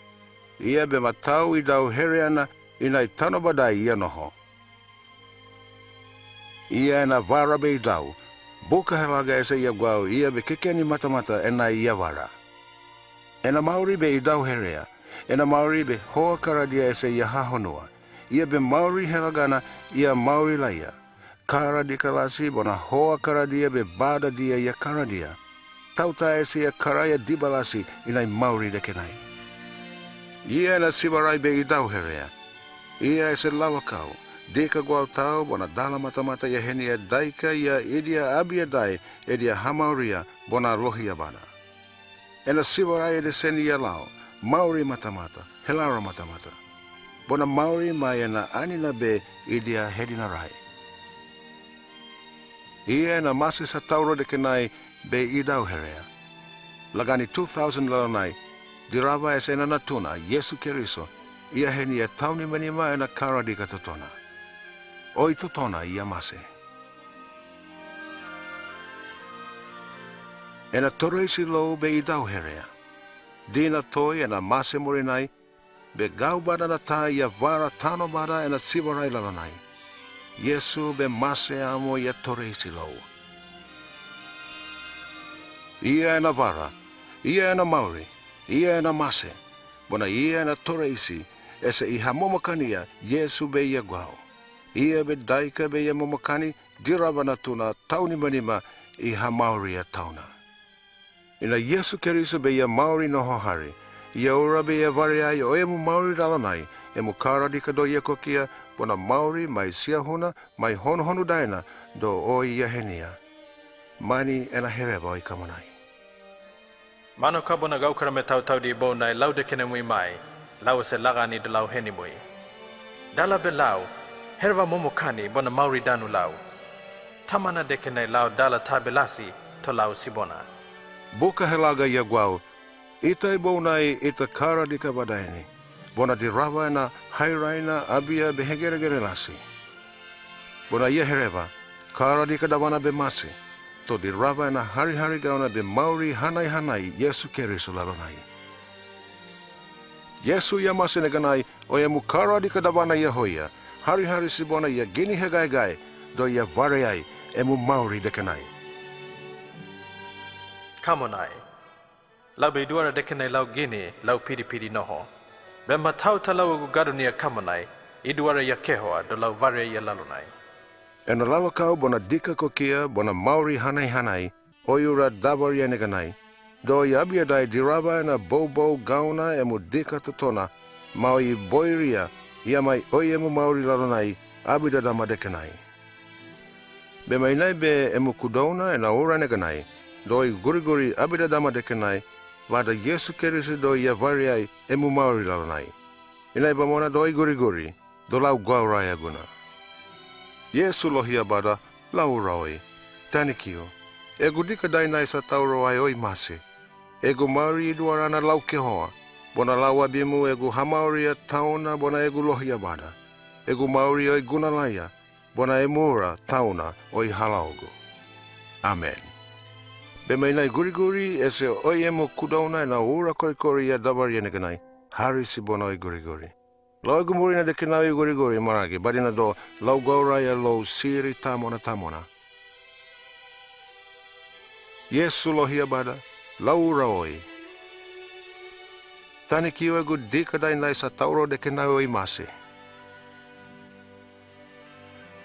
Ia be matau i dau here ana inai tano badai ia noho. Ia na vara be i dau. Buka helaga ese ia guau ia be kekeni matamata e na ia vara. e na maori be i dauherea, e na maori be hoa karadia e se ia hahonua, ia be maori helagana ia maori laia, kara di kalasi bona hoa karadia be bada dia ia karadia, tauta e se ia karaya dibalasi inai maori dekenai. Ia e na sibarai be i dauherea, ia e se lalakau, Deka gwa tau bona dala matamata ya henia daika ya edia abia dai edia hamauria bona lohia bana. ena siwarai le seni alau, Maori matamata, helara matamata. Bona Maori mai ena anina be idia dia rai. Ia ena masi sa tauro dekenai be idau dau herea. Lagani 2000 lalanai, dirava ese ena natuna, Yesu Keriso, ia heni e tauni ena kara di Oi totona ia masi. ena silo be idau herea. Dina toi ena mase morinai, be gaubada na ta ia vara tano ena sivarai lalanai. Yesu be mase amo ia torresilo. Ia ena vara, ia ena mauri, ia ena mase, bona ia ena torresi, esa iha momakania Yesu be ia guau. Ia be daika be ia momakani, dirabana tuna taunima nima iha mauri a tauna. Ina Yesu Kerisa be ia Māori no hohari. ia ora be ia vare ai o emu Māori rala nai, emu kāra di ia kokia, pona Māori mai siahuna, mai honohonu daina, do o ia henia. Mani ena hereba oi kamanai. Mano kabo na gaukara me tau tau di bo nai lau de kene mui mai, lau se laga ni de lau heni mui. Dala be lau, herva momo kani bona mauri danu lau. Tamana de kene dala tabelasi to lau Tamana de kene lau dala tabelasi to lau sibona. buka helaga ia guau. Ita i bonai ita kara di kabadaini. Bona di na hairaina, abia behegeregere nasi. Bona ia hereva, kara di kadawana be masi. To di rawaina na harihari gauna be mauri hanai-hanai Yesu kerisu lalanai. Yesu ia masi neganai, o ia mukara di kadawana ia hoia. hari si bona ia gini gai do ia vare ai, emu mauri dekanai. kamonai. Lau beiduara deke nei lau gini, lau piri piri noho. Bema tauta lau agu garu nia kamonai, iduara ia kehoa do lau vare ia lalunai. E na lau bona dika ko kia, bona Māori hanai hanai, oiura dabari ane Do i abia diraba e na bou gauna e mu dika tutona, mau i boiria, ia mai oi emu Māori lalunai, abida dama deke nai. be emu e kudouna e na ora ane oyeteguois ego i dur lk ulo ha too ego roa bu eme ra taa oyihar ae be mai nai guriguri e se oi e mo kudauna e na ura korikori ia dabari e neke nai. Hari si bono i guriguri. Lau guri na deke nau i guriguri maragi, bari na do lau gaura ia lau siri tamona tamona. Yesu lo hia bada, lau ura oi. Tani ki oi gu dika dai nai sa tauro deke nau i masi.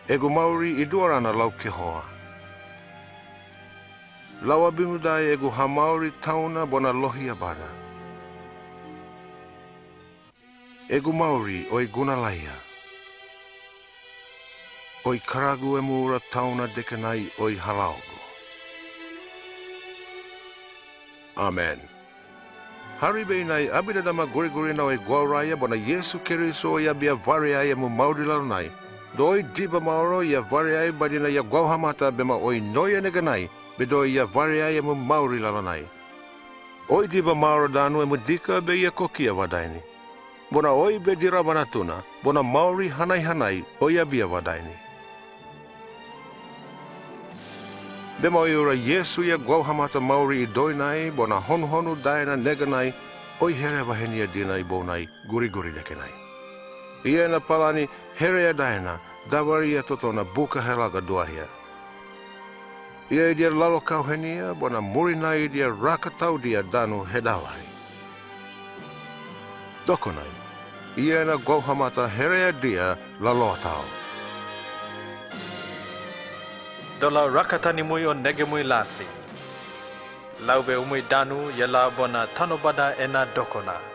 Egu mauri i duarana lau ki hoa. lawa bimudai egu hamauri tauna bona lohi abara. Egu mauri oi e gunalaya. Oi karagu e mura tauna dekenai oi halaogu. Amen. Hari bei nai abida dama guri guri na oi e guauraya bona Yesu Kiriso oi abia vare ai emu mauri lalo nai. Do oi diba maoro ia vare ai badina ia guauhamata bema oi noia e neganai nai bedo ia varia ia mu mauri lalanai. Oi diva mauro danu e mu dika be ia kokia wadaini. Bona oi be dira vanatuna, bona mauri hanai hanai oi bia wadaini. Bema oi ura Yesu ia hamata mauri i nai bona honhonu daina neganai, oi here i dinai bonai guri guri nai Ia na palani here daina, dawari ia totona buka helaga duahia. Ia i e dia lalo kauhenia, bona murina i e dia rakatau dia danu hedawai. Dokonai, ia e na gauhamata herea dia lalotau. Dola rakatani mui o nege mui lasi. Laube umui danu ia la bona tanobada ena dokona.